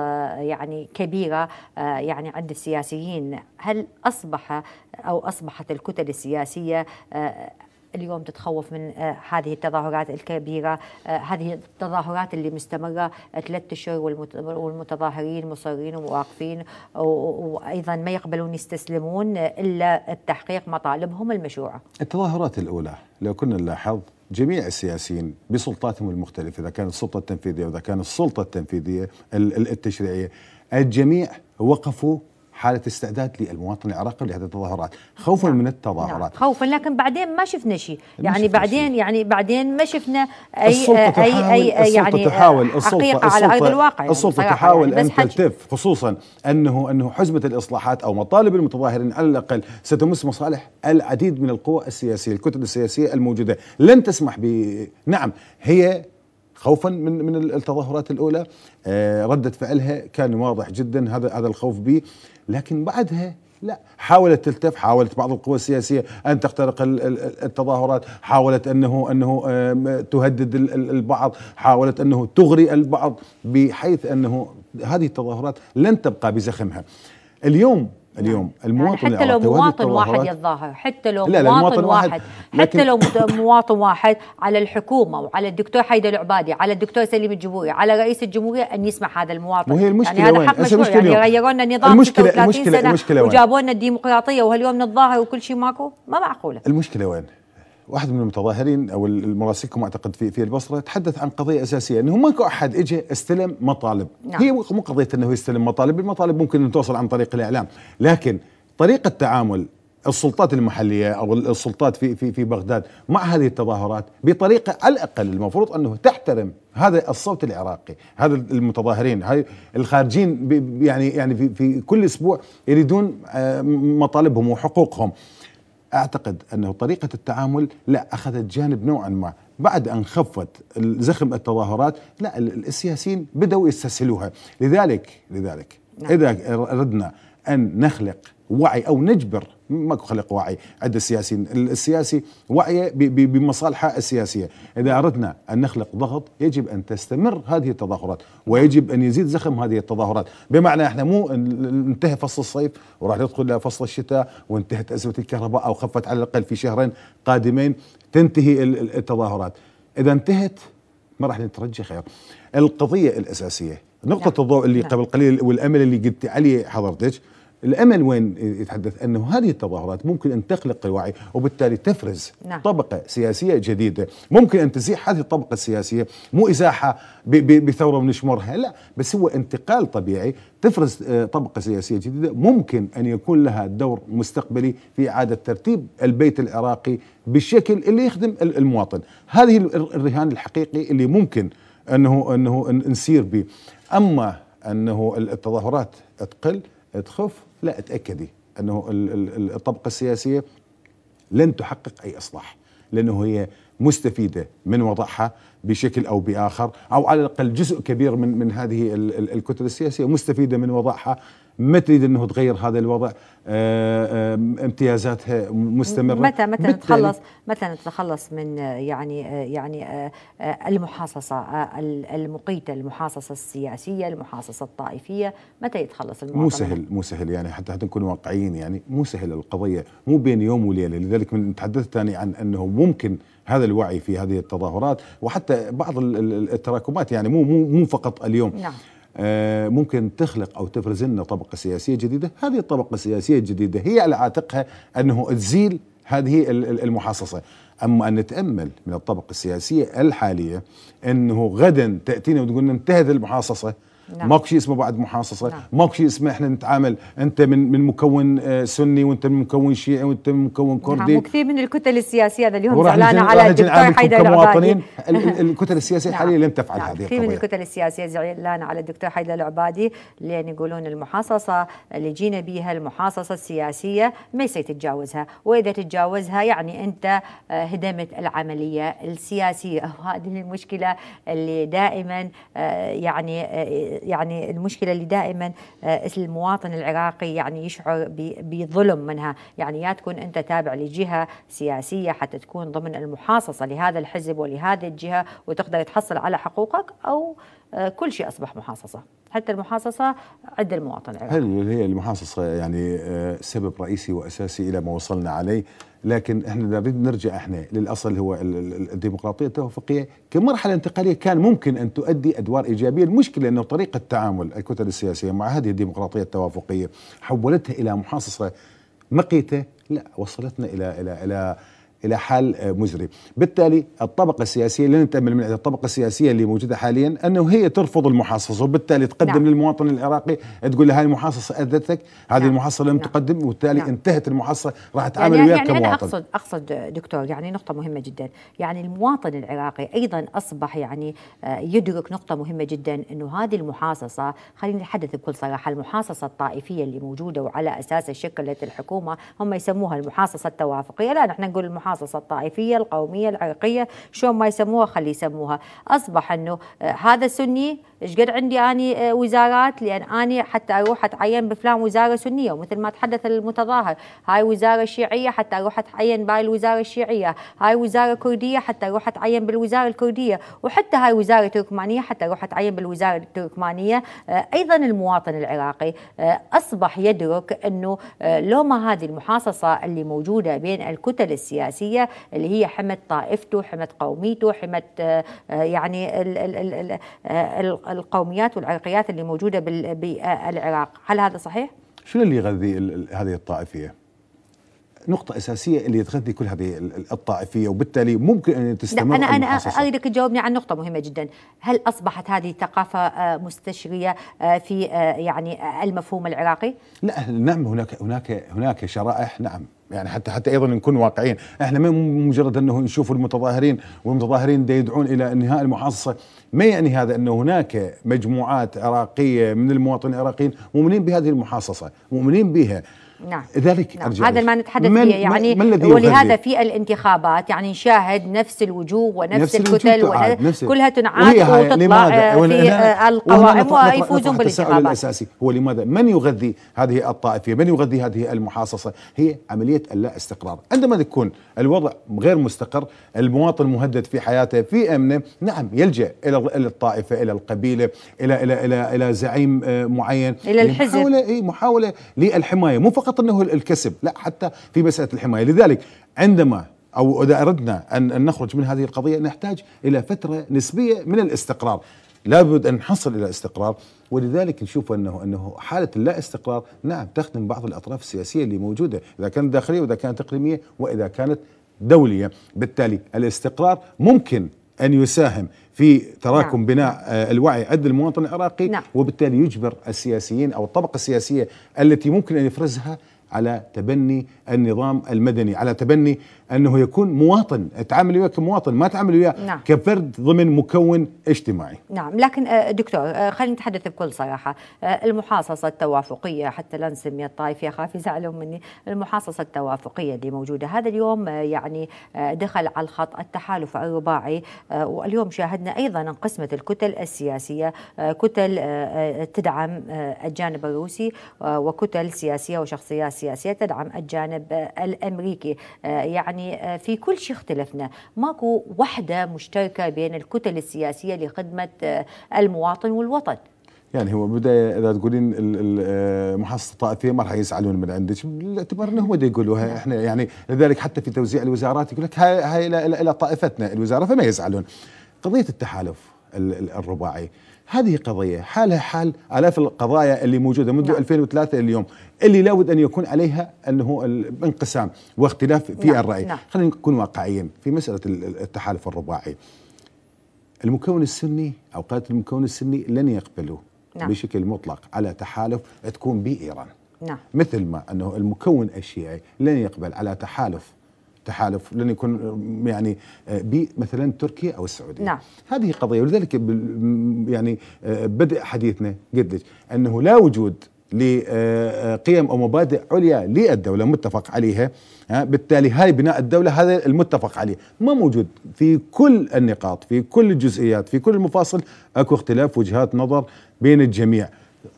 Speaker 1: يعني كبيرة يعني عند السياسيين. هل أصبح أو أصبحت الكتل السياسية أه، اليوم تتخوف من آه، هذه التظاهرات الكبيرة آه، هذه التظاهرات اللي مستمرة ثلاثة أشهر والمت- والمتظاهرين مصرين وواقفين وأيضا ما يقبلون يستسلمون آه، إلا التحقيق مطالبهم المشروعة.
Speaker 2: التظاهرات الأولى لو كنا نلاحظ جميع السياسيين بسلطاتهم المختلفة إذا كانت السلطة التنفيذية وإذا كانت السلطة التنفيذية ال- ال- التشريعية الجميع وقفوا حالة استعداد للمواطن العراقي لهذه التظاهرات. خوفا من
Speaker 1: نعم.
Speaker 2: التظاهرات
Speaker 1: خوفا لكن بعدين ما شفنا شيء. يعني
Speaker 2: شفنا
Speaker 1: بعدين يعني بعدين ما شفنا اي
Speaker 2: السلطة
Speaker 1: اي
Speaker 2: تحاول
Speaker 1: اي
Speaker 2: السلطة
Speaker 1: يعني
Speaker 2: تحاول السلطة
Speaker 1: على أرض الواقع يعني
Speaker 2: السلطة تحاول
Speaker 1: يعني. حكي.
Speaker 2: تلتف خصوصا انه أنه حزمة الإصلاحات أو مطالب المتظاهرين على الأقل ستمس مصالح العديد من القوى السياسية الكتل السياسية الموجودة. لن تسمح ب نعم هي خوفا من من التظاهرات الأولى آه ردة فعلها كان واضح جدا. هذا هذا الخوف به لكن بعدها لا حاولت تلتف حاولت بعض القوى السياسية أن تخترق ال- ال- التظاهرات حاولت أنه أنه تهدد ال- ال- البعض حاولت أنه تغري البعض بحيث أنه هذه التظاهرات لن تبقى بزخمها. اليوم اليوم
Speaker 1: يعني
Speaker 2: المواطن
Speaker 1: حتى لو مواطن واحد يتظاهر حتى لو
Speaker 2: لا، لا،
Speaker 1: مواطن
Speaker 2: واحد،
Speaker 1: واحد حتى لو مواطن واحد على الحكومة وعلى الدكتور حيدر العبادي على الدكتور سليم الجمهوري على رئيس الجمهورية أن يسمع هذا المواطن
Speaker 2: وهي المشكلة
Speaker 1: يعني هذا؟ حق مشروع يعني. غيروا لنا النظام 36
Speaker 2: المشكلة-
Speaker 1: سنة
Speaker 2: المشكلة وين؟
Speaker 1: وجابوا لنا الديمقراطية وهاليوم نتظاهر وكل شيء ماكو ما معقولة
Speaker 2: المشكلة وين؟ واحد من المتظاهرين أو المراسلكم أعتقد في في البصرة تحدث عن قضية أساسية إنه ماكو أحد اجى استلم مطالب.
Speaker 1: نعم.
Speaker 2: هي مو قضية إنه يستلم مطالب المطالب ممكن ان توصل عن طريق الإعلام. لكن طريقة تعامل السلطات المحلية أو السلطات في في في بغداد مع هذه التظاهرات بطريقة على الأقل المفروض أنه تحترم هذا الصوت العراقي هذا المتظاهرين هاي الخارجين يعني يعني في, في كل أسبوع يريدون آه، مطالبهم وحقوقهم. أعتقد أنه طريقة التعامل لا أخذت جانب نوعا ما بعد أن خفت زخم التظاهرات لا ال- السياسيين بدأوا يستسهلوها لذلك لذلك
Speaker 1: نعم.
Speaker 2: إذا ردنا أن نخلق وعي أو نجبر ماكو خلق وعي عند السياسيين. السياسي ب- بمصالحه السياسيه. اذا اردنا ان نخلق ضغط يجب أن تستمر هذه التظاهرات ويجب أن يزيد زخم هذه التظاهرات. بمعنى إحنا مو انتهى فصل الصيف وراح ندخل فصل الشتاء وانتهت أزمة الكهرباء أو خفت على الأقل في شهرين قادمين تنتهي ال- ال- التظاهرات. إذا انتهت ما راح نترجى خير. القضية الأساسية نقطة الضوء اللي قبل قليل والأمل اللي قلت عليه حضرتك الأمل وين يتحدث؟ أنه هذه التظاهرات ممكن أن تخلق الوعي وبالتالي تفرز
Speaker 1: نعم.
Speaker 2: طبقة سياسية جديدة. ممكن أن تزيح هذه الطبقة السياسية مو إزاحة بثورة ونشمرها لا بس هو انتقال طبيعي تفرز آه، طبقة سياسية جديدة ممكن أن يكون لها دور مستقبلي في إعادة ترتيب البيت العراقي بالشكل اللي يخدم ال- المواطن. هذه ال- الرهان الحقيقي اللي ممكن انه أنه نسير به. أما أنه ال- التظاهرات تقل تخف لا تاكدي أنه ال- ال- الطبقة السياسية لن تحقق أي إصلاح لأنه هي مستفيدة من وضعها بشكل أو بآخر أو على الأقل جزء كبير من من هذه ال- ال- الكتل السياسية مستفيدة من وضعها ما تريد أنه تغير هذا الوضع؟ آه، آه، امتيازاتها مستمرة؟
Speaker 1: متى متى نتخلص متى نتخلص من آه، يعني يعني المحاصصة ال- المقيتة المحاصصة السياسية المحاصصة الطائفية؟ متى يتخلص المواطن
Speaker 2: مو سهل مو سهل يعني حتى حتى نكون واقعيين يعني مو سهل القضية مو بين يوم وليلة. لذلك من تحدثت ثاني عن أنه ممكن هذا الوعي في هذه التظاهرات وحتى بعض ال- ال- التراكمات يعني مو مو مو فقط اليوم.
Speaker 1: نعم.
Speaker 2: ممكن تخلق أو تفرز لنا طبقة سياسية جديدة، هذه الطبقة السياسية الجديدة هي على عاتقها أنه تزيل هذه ال- ال- المحاصصة، أما أن نتامل من الطبقة السياسية الحالية أنه غدا تأتينا وتقول انتهت المحاصصة
Speaker 1: نعم.
Speaker 2: ماكو شيء اسمه بعد محاصصة
Speaker 1: نعم.
Speaker 2: ماكو شيء اسمه إحنا نتعامل أنت من من مكون آه، سني وأنت من مكون شيعي وأنت من مكون
Speaker 1: نعم
Speaker 2: كردي
Speaker 1: وكثير من الكتل السياسية هذا اليوم
Speaker 2: زعلانة
Speaker 1: على الدكتور حيدر العبادي
Speaker 2: ال- ال- الكتل السياسية
Speaker 1: نعم.
Speaker 2: الحاليه لم تفعل
Speaker 1: نعم.
Speaker 2: هذه
Speaker 1: كثير من الكتل السياسية زعلانه على الدكتور حيدر العبادي لأن يقولون المحاصصة اللي جينا بيها المحاصصة السياسية ما يصير تتجاوزها وإذا تتجاوزها يعني أنت آه، هدمت العملية السياسية وهذه المشكلة اللي دائما آه، يعني يعني المشكلة اللي دائما آه، المواطن العراقي يعني يشعر بظلم منها. يعني يا تكون أنت تابع لجهة سياسية حتى تكون ضمن المحاصصة لهذا الحزب ولهذه الجهة وتقدر تحصل على حقوقك أو آه، كل شيء أصبح محاصصة. حتى المحاصصة عند المواطن العراقي.
Speaker 2: هل هي المحاصصة يعني آه، سبب رئيسي وأساسي إلى ما وصلنا عليه؟ لكن إحنا نريد نرجع إحنا للأصل هو ال- ال- الديمقراطية التوافقية كمرحلة انتقالية كان ممكن أن تؤدي أدوار إيجابية، المشكلة إنه طريقة تعامل الكتل السياسية مع هذه الديمقراطية التوافقية حولتها إلى محاصصة مقيتة؟ لا وصلتنا إلى إلى إلى إلى حال مزري، بالتالي الطبقة السياسية اللي نتامل من الطبقة السياسية اللي موجودة حاليا أنه هي ترفض المحاصصة وبالتالي تقدم
Speaker 1: نعم.
Speaker 2: للمواطن العراقي تقول له هاي المحاصصة أذتك، هذه
Speaker 1: نعم.
Speaker 2: المحاصصة لم
Speaker 1: نعم.
Speaker 2: تقدم وبالتالي
Speaker 1: نعم.
Speaker 2: انتهت المحاصصة راح أتعامل
Speaker 1: يعني,
Speaker 2: وياك
Speaker 1: يعني
Speaker 2: كمواطن.
Speaker 1: اقصد أقصد دكتور يعني نقطة مهمة جدا يعني المواطن العراقي أيضا أصبح يعني آه، يدرك نقطة مهمة جدا إنه هذه المحاصصة خلينا نتحدث بكل صراحة المحاصصة الطائفية اللي موجودة وعلى اساسها شكلت الحكومة هم يسموها المحاصصة التوافقية لا نحن نقول المحاصصة الطائفية القومية العرقية شلون ما يسموها خلي يسموها. أصبح إنه آه، هذا سني إيش قد عندي أني آه، وزارات؟ لأن أني حتى أروح أتعين بفلان وزارة سنية ومثل ما تحدث المتظاهر. هاي وزارة شيعية حتى أروح أتعين بهاي الوزارة الشيعية. هاي وزارة كردية حتى أروح أتعين بالوزارة الكردية. وحتى هاي وزارة تركمانية حتى أروح أتعين بالوزارة التركمانية. آه، أيضا المواطن العراقي أصبح يدرك إنه لو ما هذه المحاصصة اللي موجودة بين الكتل السياسية اللي هي حمت طائفته حمت قوميته حمت آه، آه، يعني ال- ال- ال- ال- آه، ال- القوميات والعرقيات اللي موجودة بال- بالعراق هل هذا صحيح؟
Speaker 2: شنو اللي يغذي هذه الطائفية؟ نقطة أساسية اللي تغذي كل هذه ال- ال- الطائفية وبالتالي ممكن أن تستمر
Speaker 1: أنا
Speaker 2: المحاصصة.
Speaker 1: أريدك تجاوبني عن نقطة مهمة جدا هل أصبحت هذه ثقافه مستشرية آه، في يعني المفهوم العراقي
Speaker 2: لا نعم هناك هناك هناك شرائح نعم يعني حتى حتى أيضا نكون واقعيين. إحنا ما مجرد أنه نشوف المتظاهرين والمتظاهرين دا يدعون إلى انهاء المحاصصة. ما يعني هذا انه هناك مجموعات عراقية من المواطنين العراقيين مؤمنين بهذه المحاصصة مؤمنين بها.
Speaker 1: نعم
Speaker 2: لذلك
Speaker 1: نعم.
Speaker 2: ارجع
Speaker 1: هذا. ما نتحدث
Speaker 2: من-
Speaker 1: فيه يعني
Speaker 2: ما الذي
Speaker 1: ولهذا؟ في الانتخابات يعني نشاهد نفس الوجوه ونفس
Speaker 2: نفس
Speaker 1: الكتل
Speaker 2: تعاد،
Speaker 1: ون-
Speaker 2: نفس-
Speaker 1: كلها تنعاد وتطلع
Speaker 2: لماذا؟
Speaker 1: آه، في آه، القوائم ويفوزون بالانتخابات
Speaker 2: الأساسي هو لماذا من يغذي هذه الطائفية من يغذي هذه المحاصصة هي عملية اللا استقرار عندما يكون الوضع غير مستقر المواطن مهدد في حياته في أمنه نعم يلجأ إلى إلى الطائفة إلى القبيلة إلى إلى إلى إلى زعيم آه، معين
Speaker 1: إلى الحزب.
Speaker 2: محاوله إي محاولة للحماية مو فقط إنه الكسب لا حتى في مسألة الحماية. لذلك عندما أو إذا أردنا ان نخرج من هذه القضية نحتاج إلى فترة نسبية من الاستقرار. لابد أن نحصل إلى استقرار. ولذلك نشوف انه أنه حالة اللا استقرار نعم تخدم بعض الأطراف السياسية اللي موجودة إذا كانت داخلية وإذا كانت إقليمية وإذا كانت دولية. بالتالي الاستقرار ممكن أن يساهم في تراكم نعم. بناء آه، الوعي عند المواطن العراقي
Speaker 1: نعم.
Speaker 2: وبالتالي يجبر السياسيين أو الطبقة السياسية التي ممكن أن يفرزها على تبني النظام المدني على تبني أنه يكون مواطن تعامل وياه كمواطن ما تعامل وياه
Speaker 1: نعم.
Speaker 2: كفرد ضمن مكون اجتماعي.
Speaker 1: نعم لكن آه، دكتور آه، خلينا نتحدث بكل صراحة. آه، المحاصصة التوافقية حتى لا نسميها الطائفية خاف يزعلوا مني. المحاصصة التوافقية اللي موجودة. هذا اليوم يعني دخل على الخط التحالف الرباعي. واليوم شاهدنا أيضا انقسمت الكتل السياسية كتل تدعم الجانب الروسي وكتل سياسية وشخصيات سياسية تدعم الجانب آه، الأمريكي. آه، يعني آه، في كل شيء اختلفنا. ماكو وحدة مشتركة بين الكتل السياسية لخدمة المواطن والوطن.
Speaker 2: يعني هو بداية إذا تقولين ال- ال- محاصصة الطائفية ما راح يزعلون من عندك. باعتبار أنه دا يقولوها إحنا يعني لذلك حتى في توزيع الوزارات يقول لك هاي هاي إلى, طائفتنا الوزارة فما يزعلون. قضية التحالف ال- ال- الرباعي هذه قضية حالها حال آلاف القضايا اللي موجودة منذ
Speaker 1: نعم.
Speaker 2: 2003 إلى اليوم اللي لابد أن يكون عليها أنه الانقسام واختلاف في
Speaker 1: نعم،
Speaker 2: الرأي
Speaker 1: نعم.
Speaker 2: خلينا نكون واقعيين في مسألة ال- ال- التحالف الرباعي المكون السني أو قاده المكون السني لن يقبلوا
Speaker 1: نعم.
Speaker 2: بشكل مطلق على تحالف تكون به ايران
Speaker 1: نعم
Speaker 2: مثل ما أنه المكون الشيعي لن يقبل على تحالف تحالف لن يكون يعني ب مثلا تركيا أو السعودية.
Speaker 1: نعم.
Speaker 2: هذه قضية ولذلك يعني آه، بدء حديثنا قلت لك أنه لا وجود لقيم أو مبادئ عليا للدولة متفق عليها ها، بالتالي هاي بناء الدولة هذا المتفق عليه. ما موجود. في كل النقاط في كل الجزئيات في كل المفاصل أكو اختلاف وجهات نظر بين الجميع.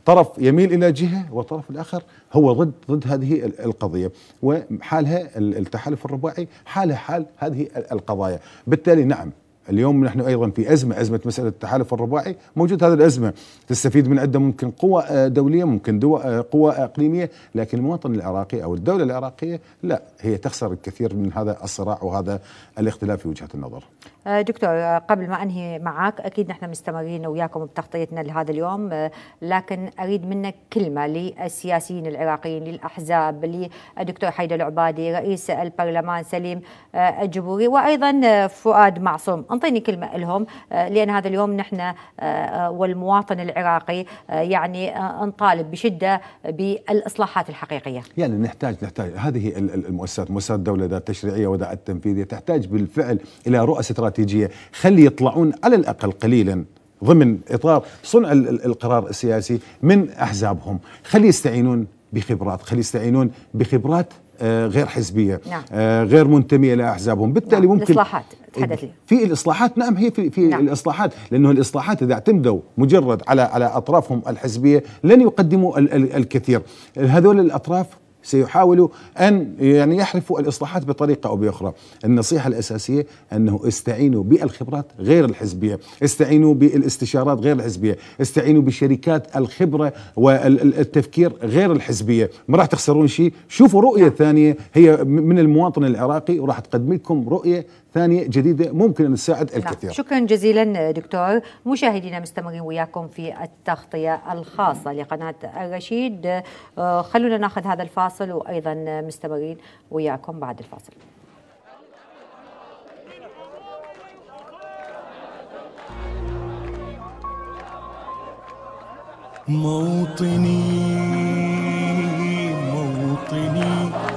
Speaker 2: طرف يميل إلى جهة والطرف الآخر هو ضد ضد هذه ال- القضية. وحالها ال- التحالف الرباعي حالها حال هذه ال- القضايا. بالتالي نعم اليوم نحن أيضا في أزمة أزمة مسألة التحالف الرباعي. موجود هذه الأزمة. تستفيد من عده ممكن قوى آه، دولية ممكن دو آه، قوى إقليمية. لكن المواطن العراقي أو الدولة العراقية لا هي تخسر الكثير من هذا الصراع وهذا الاختلاف في وجهة النظر.
Speaker 1: دكتور آه، قبل ما أنهي معك أكيد نحن مستمرين وياكم بتغطيتنا لهذا اليوم آه، لكن أريد منك كلمة للسياسيين العراقيين للأحزاب للدكتور حيدر العبادي رئيس البرلمان سليم آه، الجبوري وأيضا آه، فؤاد معصوم. أنطيني كلمة لهم آه، لأن هذا اليوم نحن آه، آه، والمواطن العراقي آه، يعني آه، نطالب بشدة بالإصلاحات الحقيقية.
Speaker 2: يعني نحتاج نحتاج هذه ال- ال- المؤسسات مؤسسات الدولة ذات التشريعيه وذات التنفيذيه تحتاج بالفعل إلى رؤى استراتيجيه خلي يطلعون على الأقل قليلا ضمن إطار صنع ال- ال- القرار السياسي من أحزابهم خلي يستعينون بخبرات خلي يستعينون بخبرات آه، غير حزبية
Speaker 1: نعم.
Speaker 2: آه، غير منتمية لاحزابهم بالتالي ممكن
Speaker 1: الإصلاحات تحدث لي
Speaker 2: في الإصلاحات نعم هي في في
Speaker 1: نعم.
Speaker 2: نعم. الإصلاحات لأنه الإصلاحات إذا اعتمدوا مجرد على على أطرافهم الحزبية لن يقدموا ال ال الكثير هذول الأطراف سيحاولوا أن يعني يحرفوا الإصلاحات بطريقة أو بأخرى، النصيحة الأساسية أنه استعينوا بالخبرات غير الحزبية، استعينوا بالاستشارات غير الحزبية، استعينوا بشركات الخبرة والتفكير غير الحزبية، ما راح تخسرون شيء، شوفوا رؤية ثانية هي من المواطن العراقي وراح تقدم لكم رؤية ثانية جديدة ممكن أن تساعد الكثير.
Speaker 1: نعم. شكرا جزيلا دكتور مشاهدينا مستمرين وياكم في التغطية الخاصة لقناة الرشيد آه، خلونا ناخذ هذا الفاصل وأيضا مستمرين وياكم بعد الفاصل
Speaker 14: موطني موطني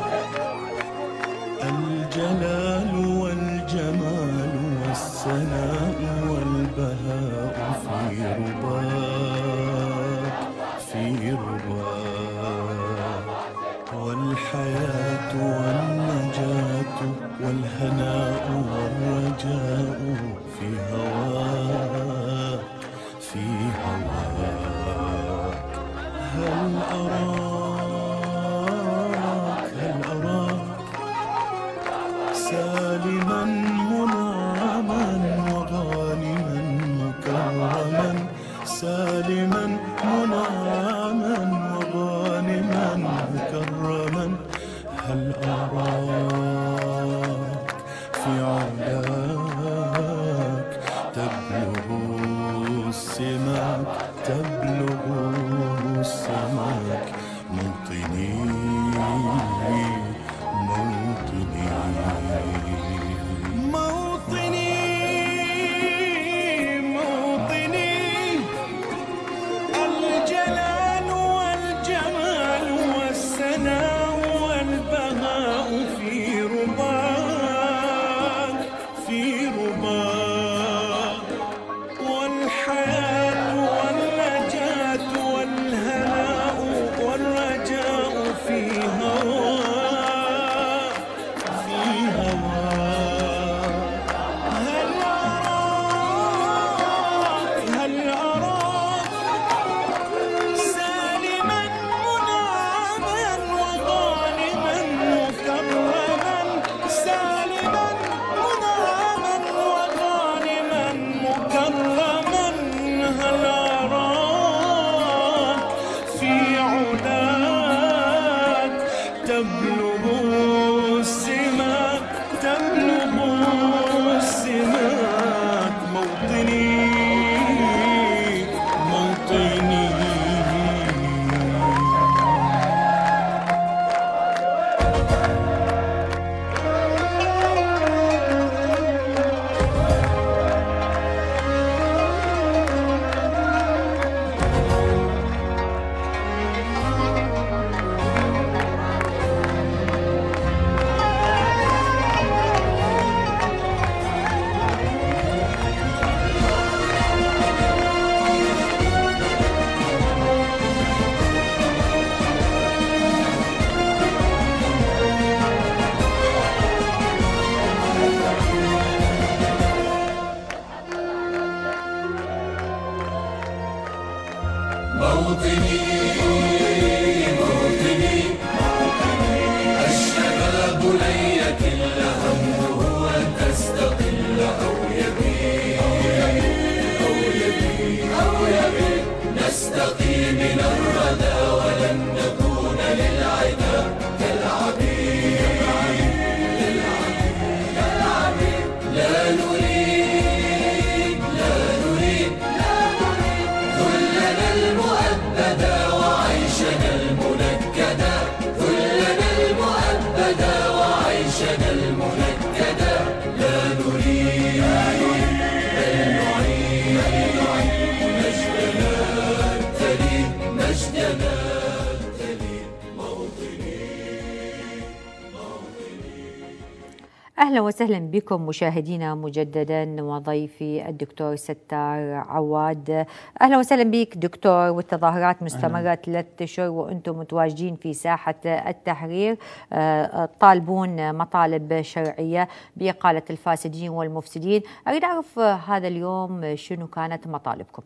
Speaker 1: وسهلا بكم مشاهدينا مجددا وضيفي الدكتور ستار عواد. أهلا وسهلا بك دكتور والتظاهرات مستمره ثلاث اشهر وأنتم متواجدين في ساحة التحرير. آه، طالبون مطالب شرعية بإقالة الفاسدين والمفسدين. أريد أعرف هذا اليوم شنو كانت مطالبكم؟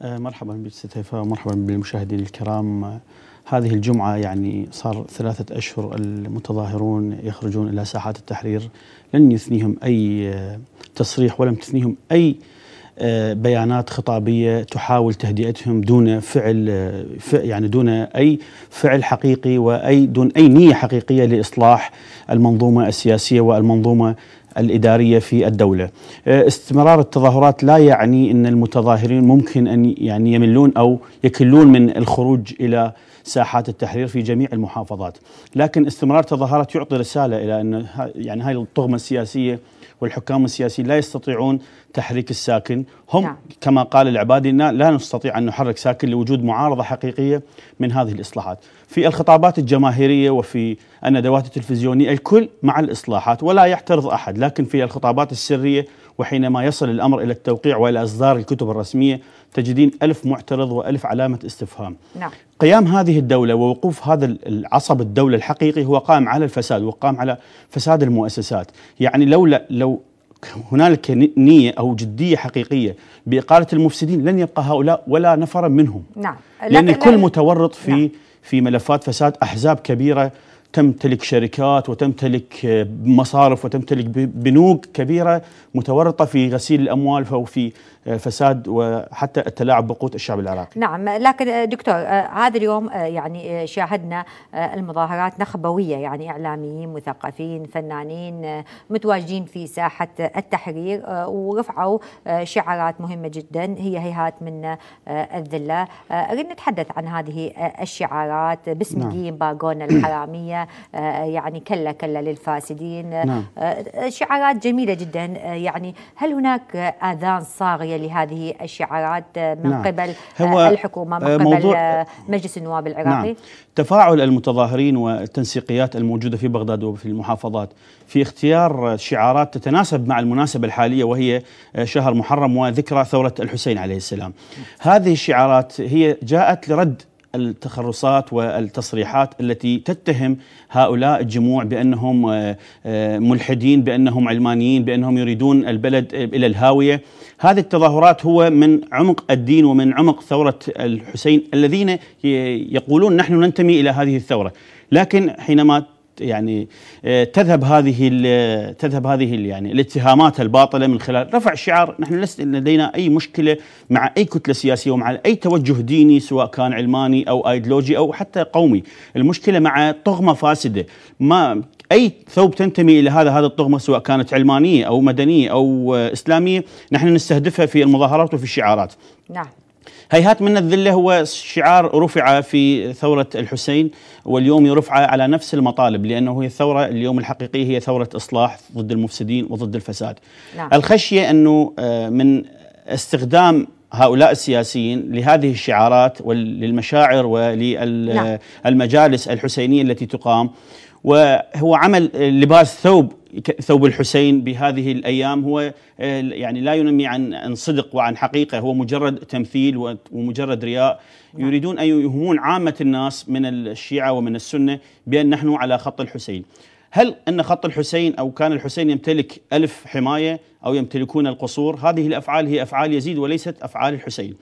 Speaker 19: آه، مرحبا بك ومرحبا بالمشاهدين الكرام. هذه الجمعة يعني صار ثلاثة أشهر المتظاهرون يخرجون إلى ساحات التحرير لن يثنيهم أي آه، تصريح ولم تثنيهم أي آه، بيانات خطابية تحاول تهدئتهم دون فعل آه، يعني دون أي فعل حقيقي وأي دون أي نية حقيقية لإصلاح المنظومة السياسية والمنظومة الإدارية في الدولة. استمرار التظاهرات لا يعني أن المتظاهرين ممكن أن يعني يملون أو يكلون من الخروج إلى ساحات التحرير في جميع المحافظات. لكن استمرار التظاهرات يعطي رسالة إلى أن يعني هاي الطغمة السياسية والحكام السياسيين لا يستطيعون تحريك الساكن. هم
Speaker 1: نعم.
Speaker 19: كما قال العبادي لا لا نستطيع أن نحرك ساكن لوجود معارضة حقيقية من هذه الإصلاحات. في الخطابات الجماهيرية وفي الندوات التلفزيونية الكل مع الإصلاحات ولا يعترض أحد. لكن في الخطابات السرية وحينما يصل الأمر إلى التوقيع وإلى إصدار الكتب الرسمية تجدين ألف معترض وألف علامة استفهام.
Speaker 1: نعم.
Speaker 19: قيام هذه الدولة ووقوف هذا العصب الدولة الحقيقي هو قائم على الفساد وقام على فساد المؤسسات. يعني لولا لو هنالك نية أو جدية حقيقية بإقالة المفسدين لن يبقى هؤلاء ولا نفرا منهم.
Speaker 1: نعم.
Speaker 19: لأن الكل متورط في في ملفات فساد أحزاب كبيرة تمتلك شركات وتمتلك آه، مصارف وتمتلك بنوك كبيرة متورطة في غسيل الأموال وفي آه، فساد وحتى التلاعب بقوت الشعب العراقي.
Speaker 1: نعم لكن دكتور آه، هذا اليوم آه، يعني آه، شاهدنا المظاهرات نخبوية يعني إعلاميين مثقفين فنانين متواجدين في ساحة التحرير ورفعوا شعارات مهمة جدا هي هيهات من الذلة أريد نتحدث عن هذه الشعارات باسم
Speaker 19: نعم.
Speaker 1: الدين باقونا الحرامية يعني كلا كلا للفاسدين
Speaker 19: نعم.
Speaker 1: شعارات جميلة جدا يعني هل هناك آذان صاغية لهذه الشعارات من
Speaker 19: نعم.
Speaker 1: قبل
Speaker 19: هو،
Speaker 1: آه، الحكومة من
Speaker 19: آه،
Speaker 1: قبل
Speaker 19: موضوع-
Speaker 1: آه، مجلس النواب العراقي.
Speaker 19: نعم. تفاعل المتظاهرين والتنسيقيات الموجودة في بغداد وفي المحافظات في اختيار شعارات تتناسب مع المناسبة الحالية وهي شهر محرم وذكرى ثورة الحسين عليه السلام. هذه الشعارات هي جاءت لرد التخرصات والتصريحات التي تتهم هؤلاء الجموع بأنهم آه، آه، ملحدين بأنهم علمانيين بأنهم يريدون البلد إلى الهاوية. هذه التظاهرات هو من عمق الدين ومن عمق ثورة الحسين الذين يقولون نحن ننتمي إلى هذه الثورة. لكن حينما يعني آه، تذهب هذه تذهب هذه يعني الاتهامات الباطلة من خلال رفع شعار نحن ليس لدينا أي مشكلة مع أي كتلة سياسية ومع أي توجه ديني سواء كان علماني أو ايديولوجي أو حتى قومي، المشكلة مع طغمة فاسدة، ما أي ثوب تنتمي إلى هذا هذا الطغمة سواء كانت علمانية أو مدنية أو آه، إسلامية، نحن نستهدفها في المظاهرات وفي الشعارات.
Speaker 1: نعم.
Speaker 19: هيهات من الذلة هو شعار رفع في ثورة الحسين واليوم يرفع على نفس المطالب لأنه هي الثورة اليوم الحقيقيه هي ثورة إصلاح ضد المفسدين وضد الفساد.
Speaker 1: نعم.
Speaker 19: الخشية أنه آه، من استخدام هؤلاء السياسيين لهذه الشعارات وللمشاعر. وللمجالس الحسينية التي تقام وهو عمل لباس ثوب ثوب الحسين بهذه الأيام هو يعني لا ينمي عن عن صدق وعن حقيقة هو مجرد تمثيل ومجرد رياء يريدون أن يوهمون عامة الناس من الشيعة ومن السنة بأن نحن على خط الحسين. هل أن خط الحسين أو كان الحسين يمتلك ألف حماية أو يمتلكون القصور؟ هذه الأفعال هي أفعال يزيد وليست أفعال الحسين.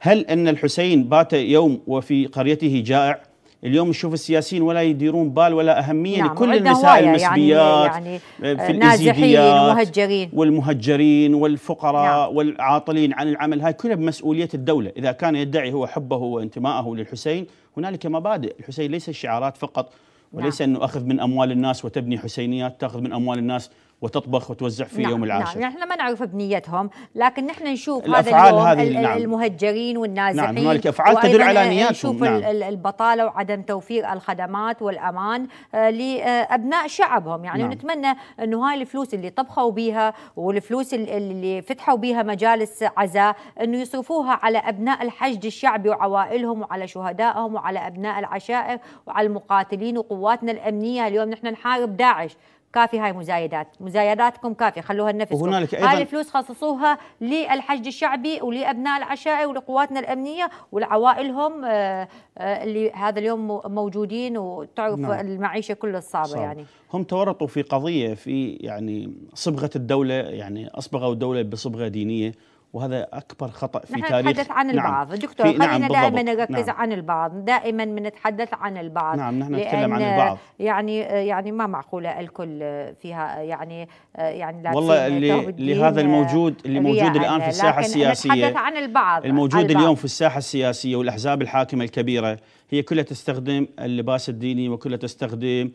Speaker 19: هل أن الحسين بات يوم وفي قريته جائع؟ اليوم نشوف السياسيين ولا يديرون بال ولا أهمية
Speaker 1: نعم،
Speaker 19: لكل النساء
Speaker 1: هواية
Speaker 19: المسبيات
Speaker 1: يعني,
Speaker 19: في
Speaker 1: يعني نازحين
Speaker 19: الإيزيديات
Speaker 1: ومهجرين
Speaker 19: والمهجرين والفقراء
Speaker 1: نعم.
Speaker 19: والعاطلين عن العمل هاي كلها بمسؤولية الدولة. إذا كان يدعي هو حبه وانتمائه للحسين هنالك مبادئ. الحسين ليس شعارات فقط وليس أنه أخذ من أموال الناس وتبني حسينيات تأخذ من أموال الناس وتطبخ وتوزع في
Speaker 1: نعم
Speaker 19: يوم العاشر
Speaker 1: نعم نحن ما نعرف بنيتهم لكن نحن نشوف هذا
Speaker 19: الأفعال
Speaker 1: اليوم
Speaker 19: هذه، نعم.
Speaker 1: المهجرين والنازحين
Speaker 19: نعم، هنالك أفعال تدل على نياتهم،
Speaker 1: نشوف
Speaker 19: نعم.
Speaker 1: ال- ال- البطالة وعدم توفير الخدمات والأمان آه، لأبناء شعبهم يعني
Speaker 19: نعم.
Speaker 1: نتمنى أنه هاي الفلوس اللي طبخوا بيها والفلوس ال- اللي فتحوا بيها مجالس عزاء أنه يصرفوها على أبناء الحشد الشعبي وعوائلهم وعلى شهدائهم وعلى أبناء العشائر وعلى المقاتلين وقواتنا الأمنية اليوم نحن نحارب داعش كافي هاي مزايدات مزايداتكم كافي خلوها لنفسكم
Speaker 19: وهنالك
Speaker 1: هاي
Speaker 19: أيضاً-
Speaker 1: الفلوس خصصوها للحشد الشعبي ولأبناء العشائر ولقواتنا الأمنية ولعوائلهم آه، آه، اللي هذا اليوم مو- موجودين وتعرف
Speaker 19: نعم.
Speaker 1: المعيشة كلها صعبة
Speaker 19: صعب.
Speaker 1: يعني
Speaker 19: هم تورطوا في قضية في يعني صبغة الدولة يعني أصبغوا الدولة بصبغة دينية وهذا أكبر خطأ في
Speaker 1: نحن
Speaker 19: تاريخ
Speaker 1: نتحدث عن
Speaker 19: نعم.
Speaker 1: البعض دكتور
Speaker 19: في-
Speaker 1: خلينا
Speaker 19: نعم
Speaker 1: دائما
Speaker 19: بالضبط.
Speaker 1: نركز
Speaker 19: نعم.
Speaker 1: عن البعض دائما بنتحدث عن البعض
Speaker 19: نعم، نحن نتكلم عن البعض.
Speaker 1: يعني يعني ما معقولة الكل فيها يعني يعني لابسين
Speaker 19: والله اللي لهذا الموجود اللي موجود. الآن في
Speaker 1: الساحة
Speaker 19: السياسيه
Speaker 1: نتحدث عن البعض
Speaker 19: الموجود
Speaker 1: البعض.
Speaker 19: اليوم في الساحة السياسية والأحزاب الحاكمة الكبيرة هي كلها تستخدم اللباس الديني وكلها تستخدم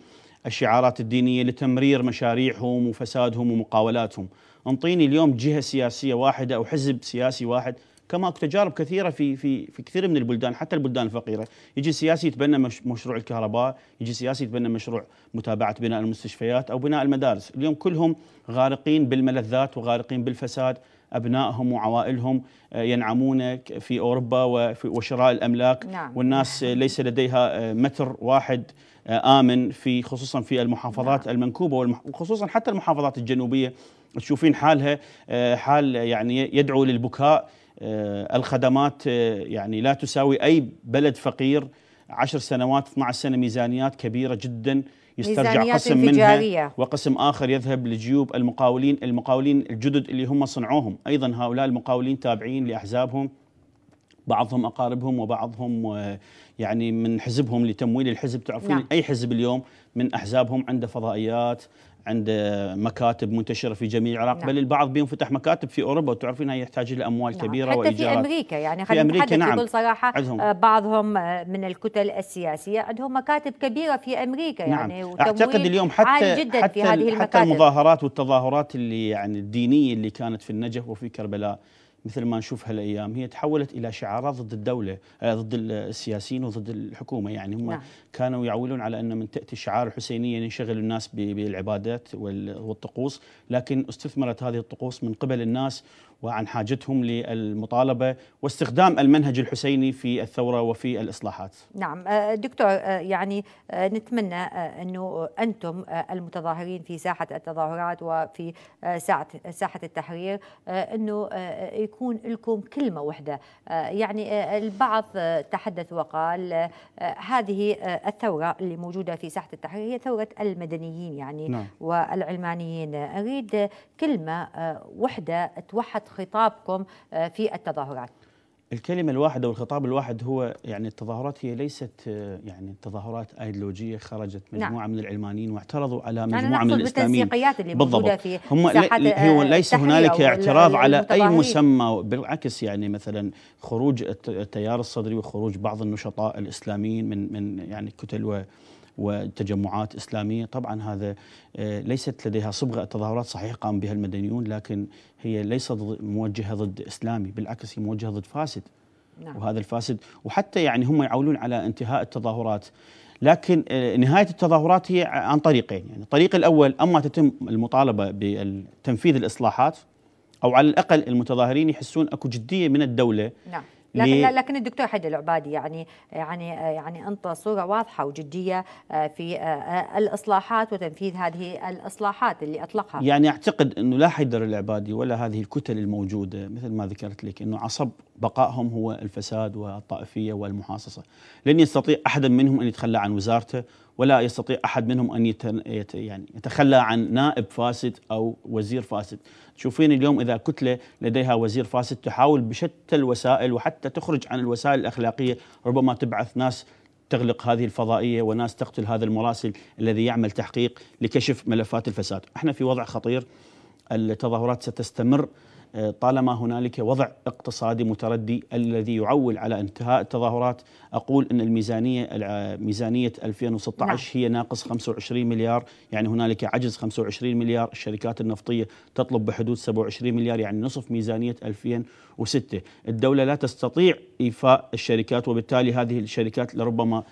Speaker 19: الشعارات الدينية لتمرير مشاريعهم وفسادهم ومقاولاتهم انطيني اليوم جهة سياسية واحدة أو حزب سياسي واحد كما أكو تجارب كثيرة في في في كثير من البلدان حتى البلدان الفقيرة. يجي سياسي يتبنى مش مشروع الكهرباء يجي سياسي يتبنى مشروع متابعة بناء المستشفيات أو بناء المدارس. اليوم كلهم غارقين بالملذات وغارقين بالفساد أبنائهم وعوائلهم آه، ينعمون في أوروبا وشراء الأملاك.
Speaker 1: نعم.
Speaker 19: والناس آه، ليس لديها آه، متر واحد آه، آمن في خصوصا في المحافظات المنكوبة والمح- وخصوصا حتى المحافظات الجنوبية. تشوفين حالها آه، حال يعني يدعو للبكاء آه، الخدمات آه، يعني لا تساوي أي بلد فقير عشر سنوات 12 سنة ميزانيات كبيرة جدا يسترجع قسم منها. وقسم آخر يذهب لجيوب المقاولين المقاولين الجدد اللي هم صنعوهم أيضا هؤلاء المقاولين تابعين لأحزابهم بعضهم أقاربهم وبعضهم يعني من حزبهم لتمويل الحزب تعرفين.
Speaker 1: نعم.
Speaker 19: أي حزب اليوم من أحزابهم عنده فضائيات عنده مكاتب منتشرة في جميع العراق
Speaker 1: نعم.
Speaker 19: بل البعض بهم فتح مكاتب في أوروبا وتعرفين هي يحتاج إلى أموال
Speaker 1: نعم.
Speaker 19: كبيرة
Speaker 1: حتى في
Speaker 19: وإيجارات
Speaker 1: أمريكا يعني
Speaker 19: في
Speaker 1: خلينا نتحدث
Speaker 19: نعم.
Speaker 1: بكل صراحة
Speaker 19: عندهم.
Speaker 1: آه، بعضهم آه، من الكتل السياسية عندهم مكاتب كبيرة في أمريكا
Speaker 19: نعم
Speaker 1: يعني أعتقد
Speaker 19: اليوم حتى
Speaker 1: عالي جدا
Speaker 19: حتى
Speaker 1: في هذه
Speaker 19: حتى
Speaker 1: المكاتب
Speaker 19: المظاهرات والتظاهرات اللي يعني الدينية اللي كانت في النجف وفي كربلاء مثل ما نشوف هالايام هي تحولت إلى شعارات ضد الدولة آه، ضد السياسيين وضد الحكومة يعني هم
Speaker 1: نعم.
Speaker 19: كانوا يعولون على أن من تأتي الشعار الحسينيه ينشغل الناس بالعبادات وال- والطقوس لكن استثمرت هذه الطقوس من قبل الناس وعن حاجتهم للمطالبة واستخدام المنهج الحسيني في الثورة وفي الإصلاحات.
Speaker 1: نعم. آه، دكتور آه، يعني آه، نتمنى أنه أنتم آه، المتظاهرين في ساحة التظاهرات وفي ساحه ساحة التحرير أنه آه، يكون لكم كلمة واحدة آه، يعني البعض تحدث وقال هذه الثورة اللي موجودة في ساحة التحرير هي ثورة المدنيين يعني
Speaker 19: نعم.
Speaker 1: والعلمانيين. أريد كلمة آه، واحدة توحد خطابكم آه، في التظاهرات
Speaker 19: الكلمة الواحدة والخطاب الواحد هو يعني التظاهرات هي ليست آه، يعني تظاهرات ايديولوجية خرجت مجموعة
Speaker 1: نعم.
Speaker 19: من العلمانيين واعترضوا على
Speaker 1: يعني
Speaker 19: مجموعة من
Speaker 1: نقصد
Speaker 19: الإسلاميين
Speaker 1: بالتنسيقيات اللي
Speaker 19: بالضبط.
Speaker 1: في
Speaker 19: هم هو ليس
Speaker 1: التحرير
Speaker 19: هنالك اعتراض على
Speaker 1: المتظاهرين.
Speaker 19: مسمى بالعكس يعني مثلا خروج الت- التيار الصدري وخروج بعض النشطاء الإسلاميين من من يعني كتل و وتجمعات إسلامية. طبعا هذا آه، ليست لديها صبغة التظاهرات صحيح قام بها المدنيون لكن هي ليست موجهة ضد إسلامي بالعكس هي موجهة ضد فاسد.
Speaker 1: نعم.
Speaker 19: وهذا الفاسد وحتى يعني هم يعولون على انتهاء التظاهرات. لكن آه، نهاية التظاهرات هي عن طريقين. يعني الطريق الأول أما تتم المطالبة بتنفيذ الإصلاحات أو على الأقل المتظاهرين يحسون أكو جدية من الدولة
Speaker 1: نعم. لكن لكن الدكتور حيدر العبادي يعني يعني يعني انت صورة واضحة وجدية آه، في آه، آه، الإصلاحات وتنفيذ هذه الإصلاحات اللي أطلقها.
Speaker 19: يعني أعتقد أنه لا حيدر العبادي ولا هذه الكتل الموجودة مثل ما ذكرت لك أنه عصب بقائهم هو الفساد والطائفية والمحاصصة، لن يستطيع أحد منهم أن يتخلى عن وزارته ولا يستطيع أحد منهم أن يعني يتخلى عن نائب فاسد أو وزير فاسد، تشوفين اليوم إذا كتلة لديها وزير فاسد تحاول بشتى الوسائل وحتى تخرج عن الوسائل الأخلاقية ربما تبعث ناس تغلق هذه الفضائية وناس تقتل هذا المراسل الذي يعمل تحقيق لكشف ملفات الفساد، إحنا في وضع خطير التظاهرات ستستمر. طالما هنالك وضع اقتصادي متردي الذي يعول على انتهاء التظاهرات أقول إن الميزانية ميزانية 2016 هي ناقص 25 مليار يعني هنالك عجز 25 مليار الشركات النفطية تطلب بحدود 27 مليار يعني نصف ميزانية 2006 الدولة لا تستطيع إيفاء الشركات وبالتالي هذه الشركات لربما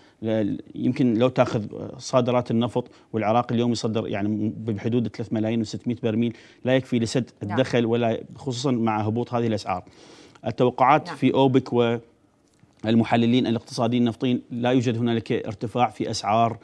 Speaker 19: يمكن لو تأخذ صادرات النفط والعراق اليوم يصدر يعني بحدود 3 ملايين و600 برميل لا يكفي لسد
Speaker 1: نعم.
Speaker 19: الدخل ولا خصوصا مع هبوط هذه الأسعار. التوقعات
Speaker 1: نعم.
Speaker 19: في أوبك والمحللين الاقتصاديين النفطيين لا يوجد هنالك ارتفاع في أسعار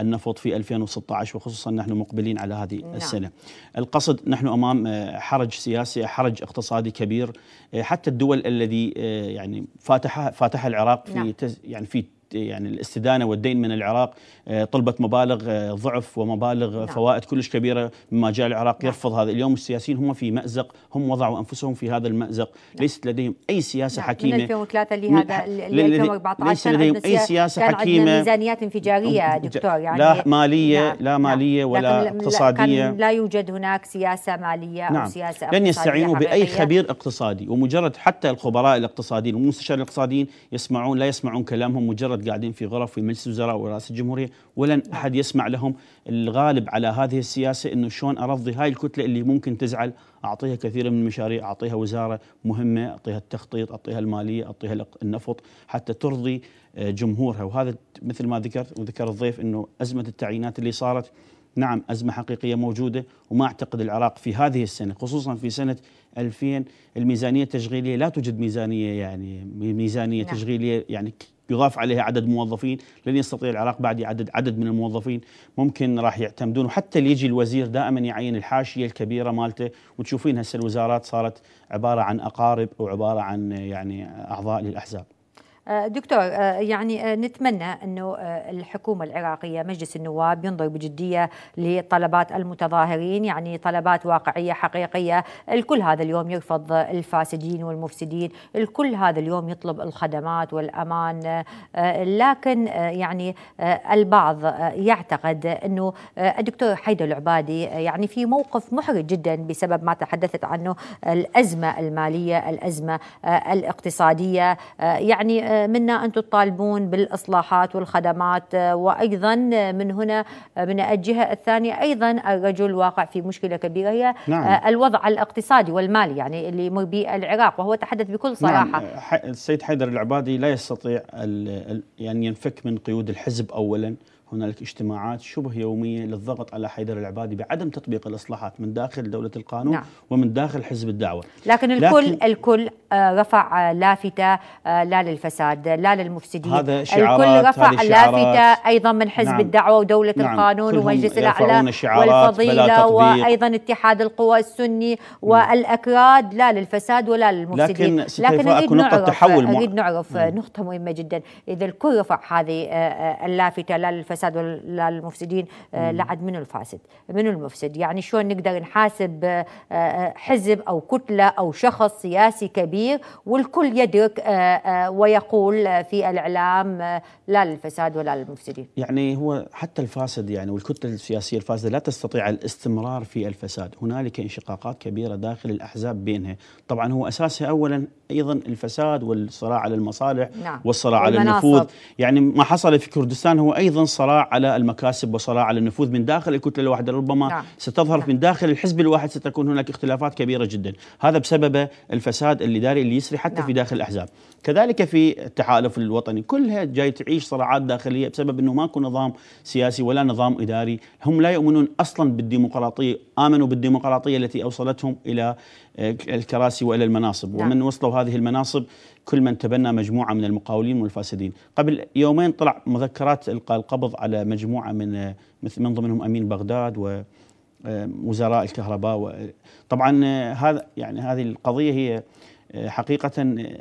Speaker 19: النفط في 2016 وخصوصا نحن مقبلين على هذه
Speaker 1: نعم.
Speaker 19: السنة. القصد نحن أمام آه، حرج سياسي حرج اقتصادي كبير آه، حتى الدول الذي آه، يعني فاتحها فاتحها العراق في
Speaker 1: نعم.
Speaker 19: يعني في يعني الاستدانة والدين من العراق آه، طلبت مبالغ آه، ضعف ومبالغ
Speaker 1: نعم.
Speaker 19: فوائد كلش كبيرة مما جاء العراق
Speaker 1: نعم.
Speaker 19: يرفض هذا. اليوم السياسيين هم في مأزق هم وضعوا أنفسهم في هذا المأزق. ليست لديهم أي سياسة
Speaker 1: نعم،
Speaker 19: حكيمة.
Speaker 1: من 2003
Speaker 19: من-
Speaker 1: لهذا ل
Speaker 19: لل-
Speaker 1: 2014
Speaker 19: ليس لديهم
Speaker 1: عندنا
Speaker 19: أي
Speaker 1: سيا-
Speaker 19: سياسة
Speaker 1: كان عندنا
Speaker 19: حكيمة.
Speaker 1: ميزانيات انفجارية دكتور يعني
Speaker 19: لا ماليه
Speaker 1: نعم،
Speaker 19: لا مالية
Speaker 1: نعم.
Speaker 19: ولا
Speaker 1: لكن لا-
Speaker 19: اقتصادية.
Speaker 1: كان لا يوجد هناك سياسة مالية أو
Speaker 19: نعم.
Speaker 1: سياسة
Speaker 19: لن يستعينوا
Speaker 1: بأي.
Speaker 19: خبير اقتصادي. ومجرد حتى الخبراء الاقتصاديين والمستشارين الاقتصاديين يسمعون لا يسمعون كلامهم. مجرد قاعدين في غرف في مجلس الوزراء ورئاسة الجمهورية ولن أحد يسمع لهم. الغالب على هذه السياسة إنه شلون أرضي هاي الكتلة اللي ممكن تزعل. أعطيها كثير من المشاريع أعطيها وزارة مهمة أعطيها التخطيط أعطيها المالية أعطيها الق- النفط حتى ترضي آه، جمهورها. وهذا مثل ما ذكرت وذكر الضيف إنه أزمة التعيينات اللي صارت نعم أزمة حقيقية موجودة وما أعتقد العراق في هذه السنة خصوصا في سنة 2000 الميزانية التشغيلية لا توجد ميزانية يعني ميزانية
Speaker 1: نعم.
Speaker 19: تشغيلية يعني يضاف عليها عدد موظفين لن يستطيع العراق بعد يعدد عدد من الموظفين. ممكن راح يعتمدون وحتى اللي يجي الوزير دائما يعين الحاشية الكبيرة مالته وتشوفين هسه الوزارات صارت عبارة عن أقارب أو عن يعني أعضاء
Speaker 1: للأحزاب. دكتور آه، يعني آه، نتمنى إنه آه، الحكومة العراقية مجلس النواب ينظر بجديه لطلبات المتظاهرين يعني طلبات واقعية حقيقية. الكل هذا اليوم يرفض الفاسدين والمفسدين. الكل هذا اليوم يطلب الخدمات والأمان. آه، آه، لكن آه، يعني آه، البعض آه، يعتقد إنه آه، الدكتور حيدر العبادي آه، يعني في موقف محرج جدا بسبب ما تحدثت عنه الأزمة المالية الأزمة آه، الاقتصادية. آه، يعني آه، منا أنتم تطالبون بالإصلاحات والخدمات. آه، وأيضا من هنا آه، من الجهة الثانية أيضا الرجل واقع في مشكلة كبيرة هي
Speaker 19: نعم.
Speaker 1: آه، الوضع الاقتصادي والمالي يعني اللي به العراق وهو تحدث بكل صراحة.
Speaker 19: نعم ح- السيد حيدر العبادي لا يستطيع يعني ينفك من قيود الحزب اولا. هنالك اجتماعات شبه يومية للضغط على حيدر العبادي بعدم تطبيق الإصلاحات من داخل دولة القانون
Speaker 1: نعم.
Speaker 19: نعم. ومن داخل حزب الدعوة
Speaker 1: لكن الكل
Speaker 19: لكن-
Speaker 1: الكل آه، رفع آه، لافته آه، لا للفساد لا للمفسدين
Speaker 19: هذا شعارات،
Speaker 1: الكل رفع
Speaker 19: هذه شعارات.
Speaker 1: لافته أيضا من حزب
Speaker 19: نعم.
Speaker 1: الدعوة ودولة
Speaker 19: نعم.
Speaker 1: القانون ومجلس والفضيلة
Speaker 19: تطبيق.
Speaker 1: وأيضا اتحاد القوى السني والأكراد لا للفساد ولا للمفسدين
Speaker 19: لكن أكو نقطة
Speaker 1: نعرف
Speaker 19: تحول
Speaker 1: اريد نعرف آه، نقطة مهمة جدا إذا الكل رفع هذه اللافته لا للفساد ولا للمفسدين آه، لعد منو الفاسد منو المفسد. يعني شلون نقدر نحاسب آه، آه، حزب أو كتلة أو شخص سياسي كبير والكل يدرك ويقول في الإعلام لا للفساد ولا للمفسدين.
Speaker 19: يعني هو حتى الفاسد يعني والكتلة السياسية الفاسدة لا تستطيع الاستمرار في الفساد، هنالك انشقاقات كبيرة داخل الأحزاب بينها، طبعا هو أساسها اولا أيضا الفساد والصراع على المصالح
Speaker 1: نعم.
Speaker 19: والصراع على. النفوذ، يعني ما حصل في كردستان هو أيضا صراع على المكاسب وصراع على النفوذ من داخل. الكتله الواحده ربما
Speaker 1: نعم.
Speaker 19: ستظهر من داخل الحزب الواحد ستكون هناك اختلافات كبيرة جدا، هذا بسبب الفساد الاداري اللي يسري حتى
Speaker 1: نعم.
Speaker 19: في داخل الأحزاب، كذلك في التحالف الوطني. كلها جاي تعيش صراعات داخلية بسبب إنه ماكو نظام سياسي ولا نظام إداري، هم لا يؤمنون أصلا بالديمقراطية، آمنوا بالديمقراطية التي أوصلتهم إلى الكراسي وإلى المناصب،
Speaker 1: نعم.
Speaker 19: ومن وصلوا هذه المناصب كل من تبنى مجموعة من المقاولين والفاسدين، قبل يومين طلع مذكرات إلقاء القبض على مجموعة من من ضمنهم أمين بغداد و وزراء الكهرباء و- طبعا آه، هذا يعني هذه القضية هي آه، حقيقة آه،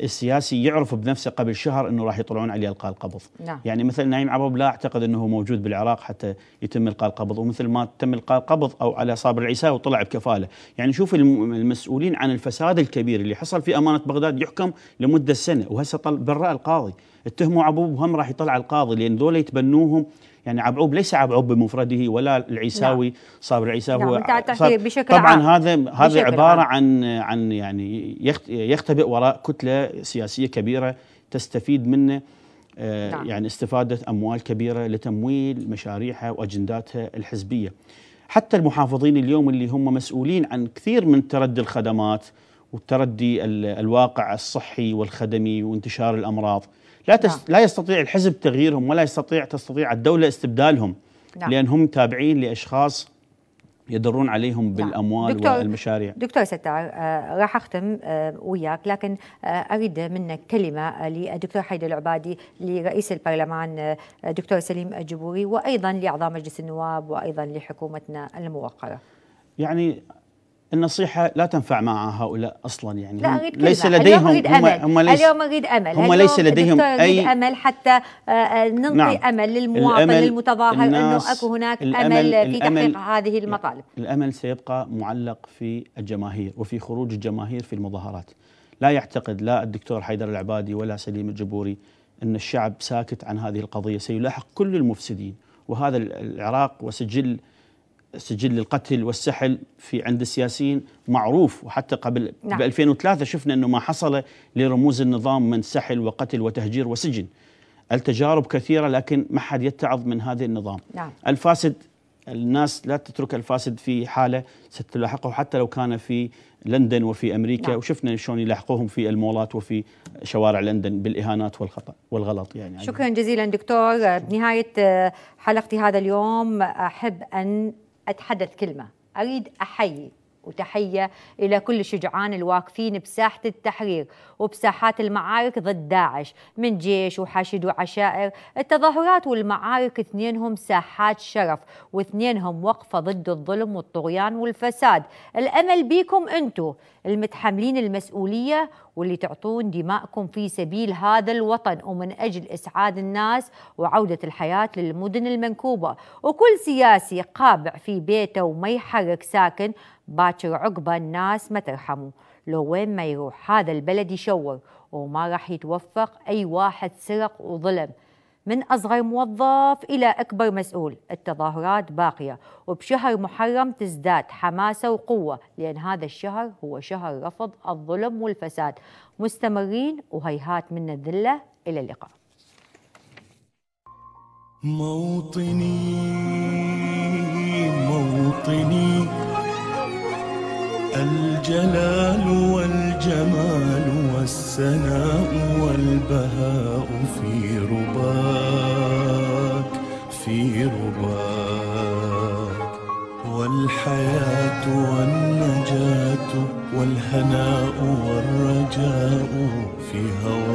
Speaker 19: السياسي يعرف بنفسه قبل شهر إنه راح يطلعون عليه ألقاء القبض.
Speaker 1: نعم.
Speaker 19: يعني مثل نعيم عباب لا أعتقد إنه موجود بالعراق حتى يتم إلقاء القبض ومثل ما تم إلقاء القبض أو على صابر العيساوي وطلع بكفالة. يعني شوف الم- المسؤولين عن الفساد الكبير اللي حصل في أمانة بغداد يحكم لمدة سنة وهسه طل براء القاضي. اتهموا عبوب وهم راح يطلع القاضي لأن ذولا يتبنوهم يعني عبعوب ليس عبعوب بمفرده ولا العيساوي
Speaker 1: نعم.
Speaker 19: صابر العيساوي
Speaker 1: نعم،
Speaker 19: هو صار-
Speaker 1: بشكل
Speaker 19: طبعا
Speaker 1: عام.
Speaker 19: هذا هذا
Speaker 1: عبارة.
Speaker 19: عن عن يعني يخت- يختبئ وراء كتلة سياسية كبيرة تستفيد منه آه،
Speaker 1: نعم.
Speaker 19: يعني استفادة أموال كبيرة لتمويل مشاريعها وأجنداتها الحزبية. حتى المحافظين اليوم اللي هم مسؤولين عن كثير من تردي الخدمات وتردي ال- الواقع الصحي والخدمي وانتشار الأمراض لا تس لا يستطيع الحزب تغييرهم ولا يستطيع تستطيع الدولة استبدالهم
Speaker 1: نعم.
Speaker 19: لأن هم تابعين لأشخاص يدرون عليهم بالأموال
Speaker 1: دكتور-
Speaker 19: والمشاريع.
Speaker 1: دكتور ستار آه راح أختم آه وياك لكن آه أريد منك كلمة آه للدكتور حيدر العبادي لرئيس البرلمان آه دكتور سليم الجبوري وأيضا لأعضاء مجلس النواب وأيضا لحكومتنا الموقرة.
Speaker 19: يعني النصيحة لا تنفع مع هؤلاء أصلا يعني
Speaker 1: لا
Speaker 19: هم
Speaker 1: أريد
Speaker 19: ليس
Speaker 1: كلمة.
Speaker 19: لديهم
Speaker 1: اليوم أريد
Speaker 19: هم,
Speaker 1: أمل
Speaker 19: هم ليس
Speaker 1: اليوم أريد أمل
Speaker 19: هم ليس لديهم أي-
Speaker 1: أمل حتى آه، آه، ننطي
Speaker 19: نعم.
Speaker 1: أمل للمواطن
Speaker 19: الأمل-
Speaker 1: للمتظاهر إنه
Speaker 19: الناس-
Speaker 1: أكو هناك
Speaker 19: الأمل-
Speaker 1: امل في تحقيق هذه المطالب.
Speaker 19: الأمل سيبقى معلق في الجماهير وفي خروج الجماهير في المظاهرات لا يعتقد لا الدكتور حيدر العبادي ولا سليم الجبوري أن الشعب ساكت عن هذه القضية سيلاحق كل المفسدين وهذا العراق وسجل سجل القتل والسحل في عند السياسيين معروف. وحتى قبل
Speaker 1: نعم.
Speaker 19: ب 2003 شفنا إنه ما حصل لرموز النظام من سحل وقتل وتهجير وسجن. التجارب كثيرة لكن ما حد يتعظ من هذا النظام.
Speaker 1: نعم.
Speaker 19: الفاسد الناس لا تترك الفاسد في حالة ستلاحقه حتى لو كان في لندن وفي أمريكا.
Speaker 1: نعم.
Speaker 19: وشفنا شلون يلاحقوهم في المولات وفي شوارع لندن بالإهانات والخطا والغلط يعني.
Speaker 1: شكرا جزيلا دكتور. بنهاية آه، حلقتي هذا اليوم. أحب أن أتحدث كلمة. أريد أحيي وتحية إلى كل الشجعان الواقفين بساحة التحرير وبساحات المعارك ضد داعش من جيش وحشد وعشائر. التظاهرات والمعارك اثنينهم ساحات شرف واثنينهم وقفة ضد الظلم والطغيان والفساد. الأمل بيكم أنتو. المتحملين المسؤولية واللي تعطون دماءكم في سبيل هذا الوطن ومن أجل إسعاد الناس وعودة الحياة للمدن المنكوبة. وكل سياسي قابع في بيته وما يحرك ساكن باكر عقبه الناس ما ترحمه. لو وين ما يروح هذا البلد يشور وما راح يتوفق أي واحد سرق وظلم. من أصغر موظف إلى أكبر مسؤول. التظاهرات باقية وبشهر محرم تزداد حماسة وقوة لأن هذا الشهر هو شهر رفض الظلم والفساد. مستمرين وهيهات من الذلة. إلى اللقاء.
Speaker 20: موطني موطني الجلال والجمال والسناء والبهاء في رباك في رباك. والحياة والنجاة والهناء والرجاء في هواك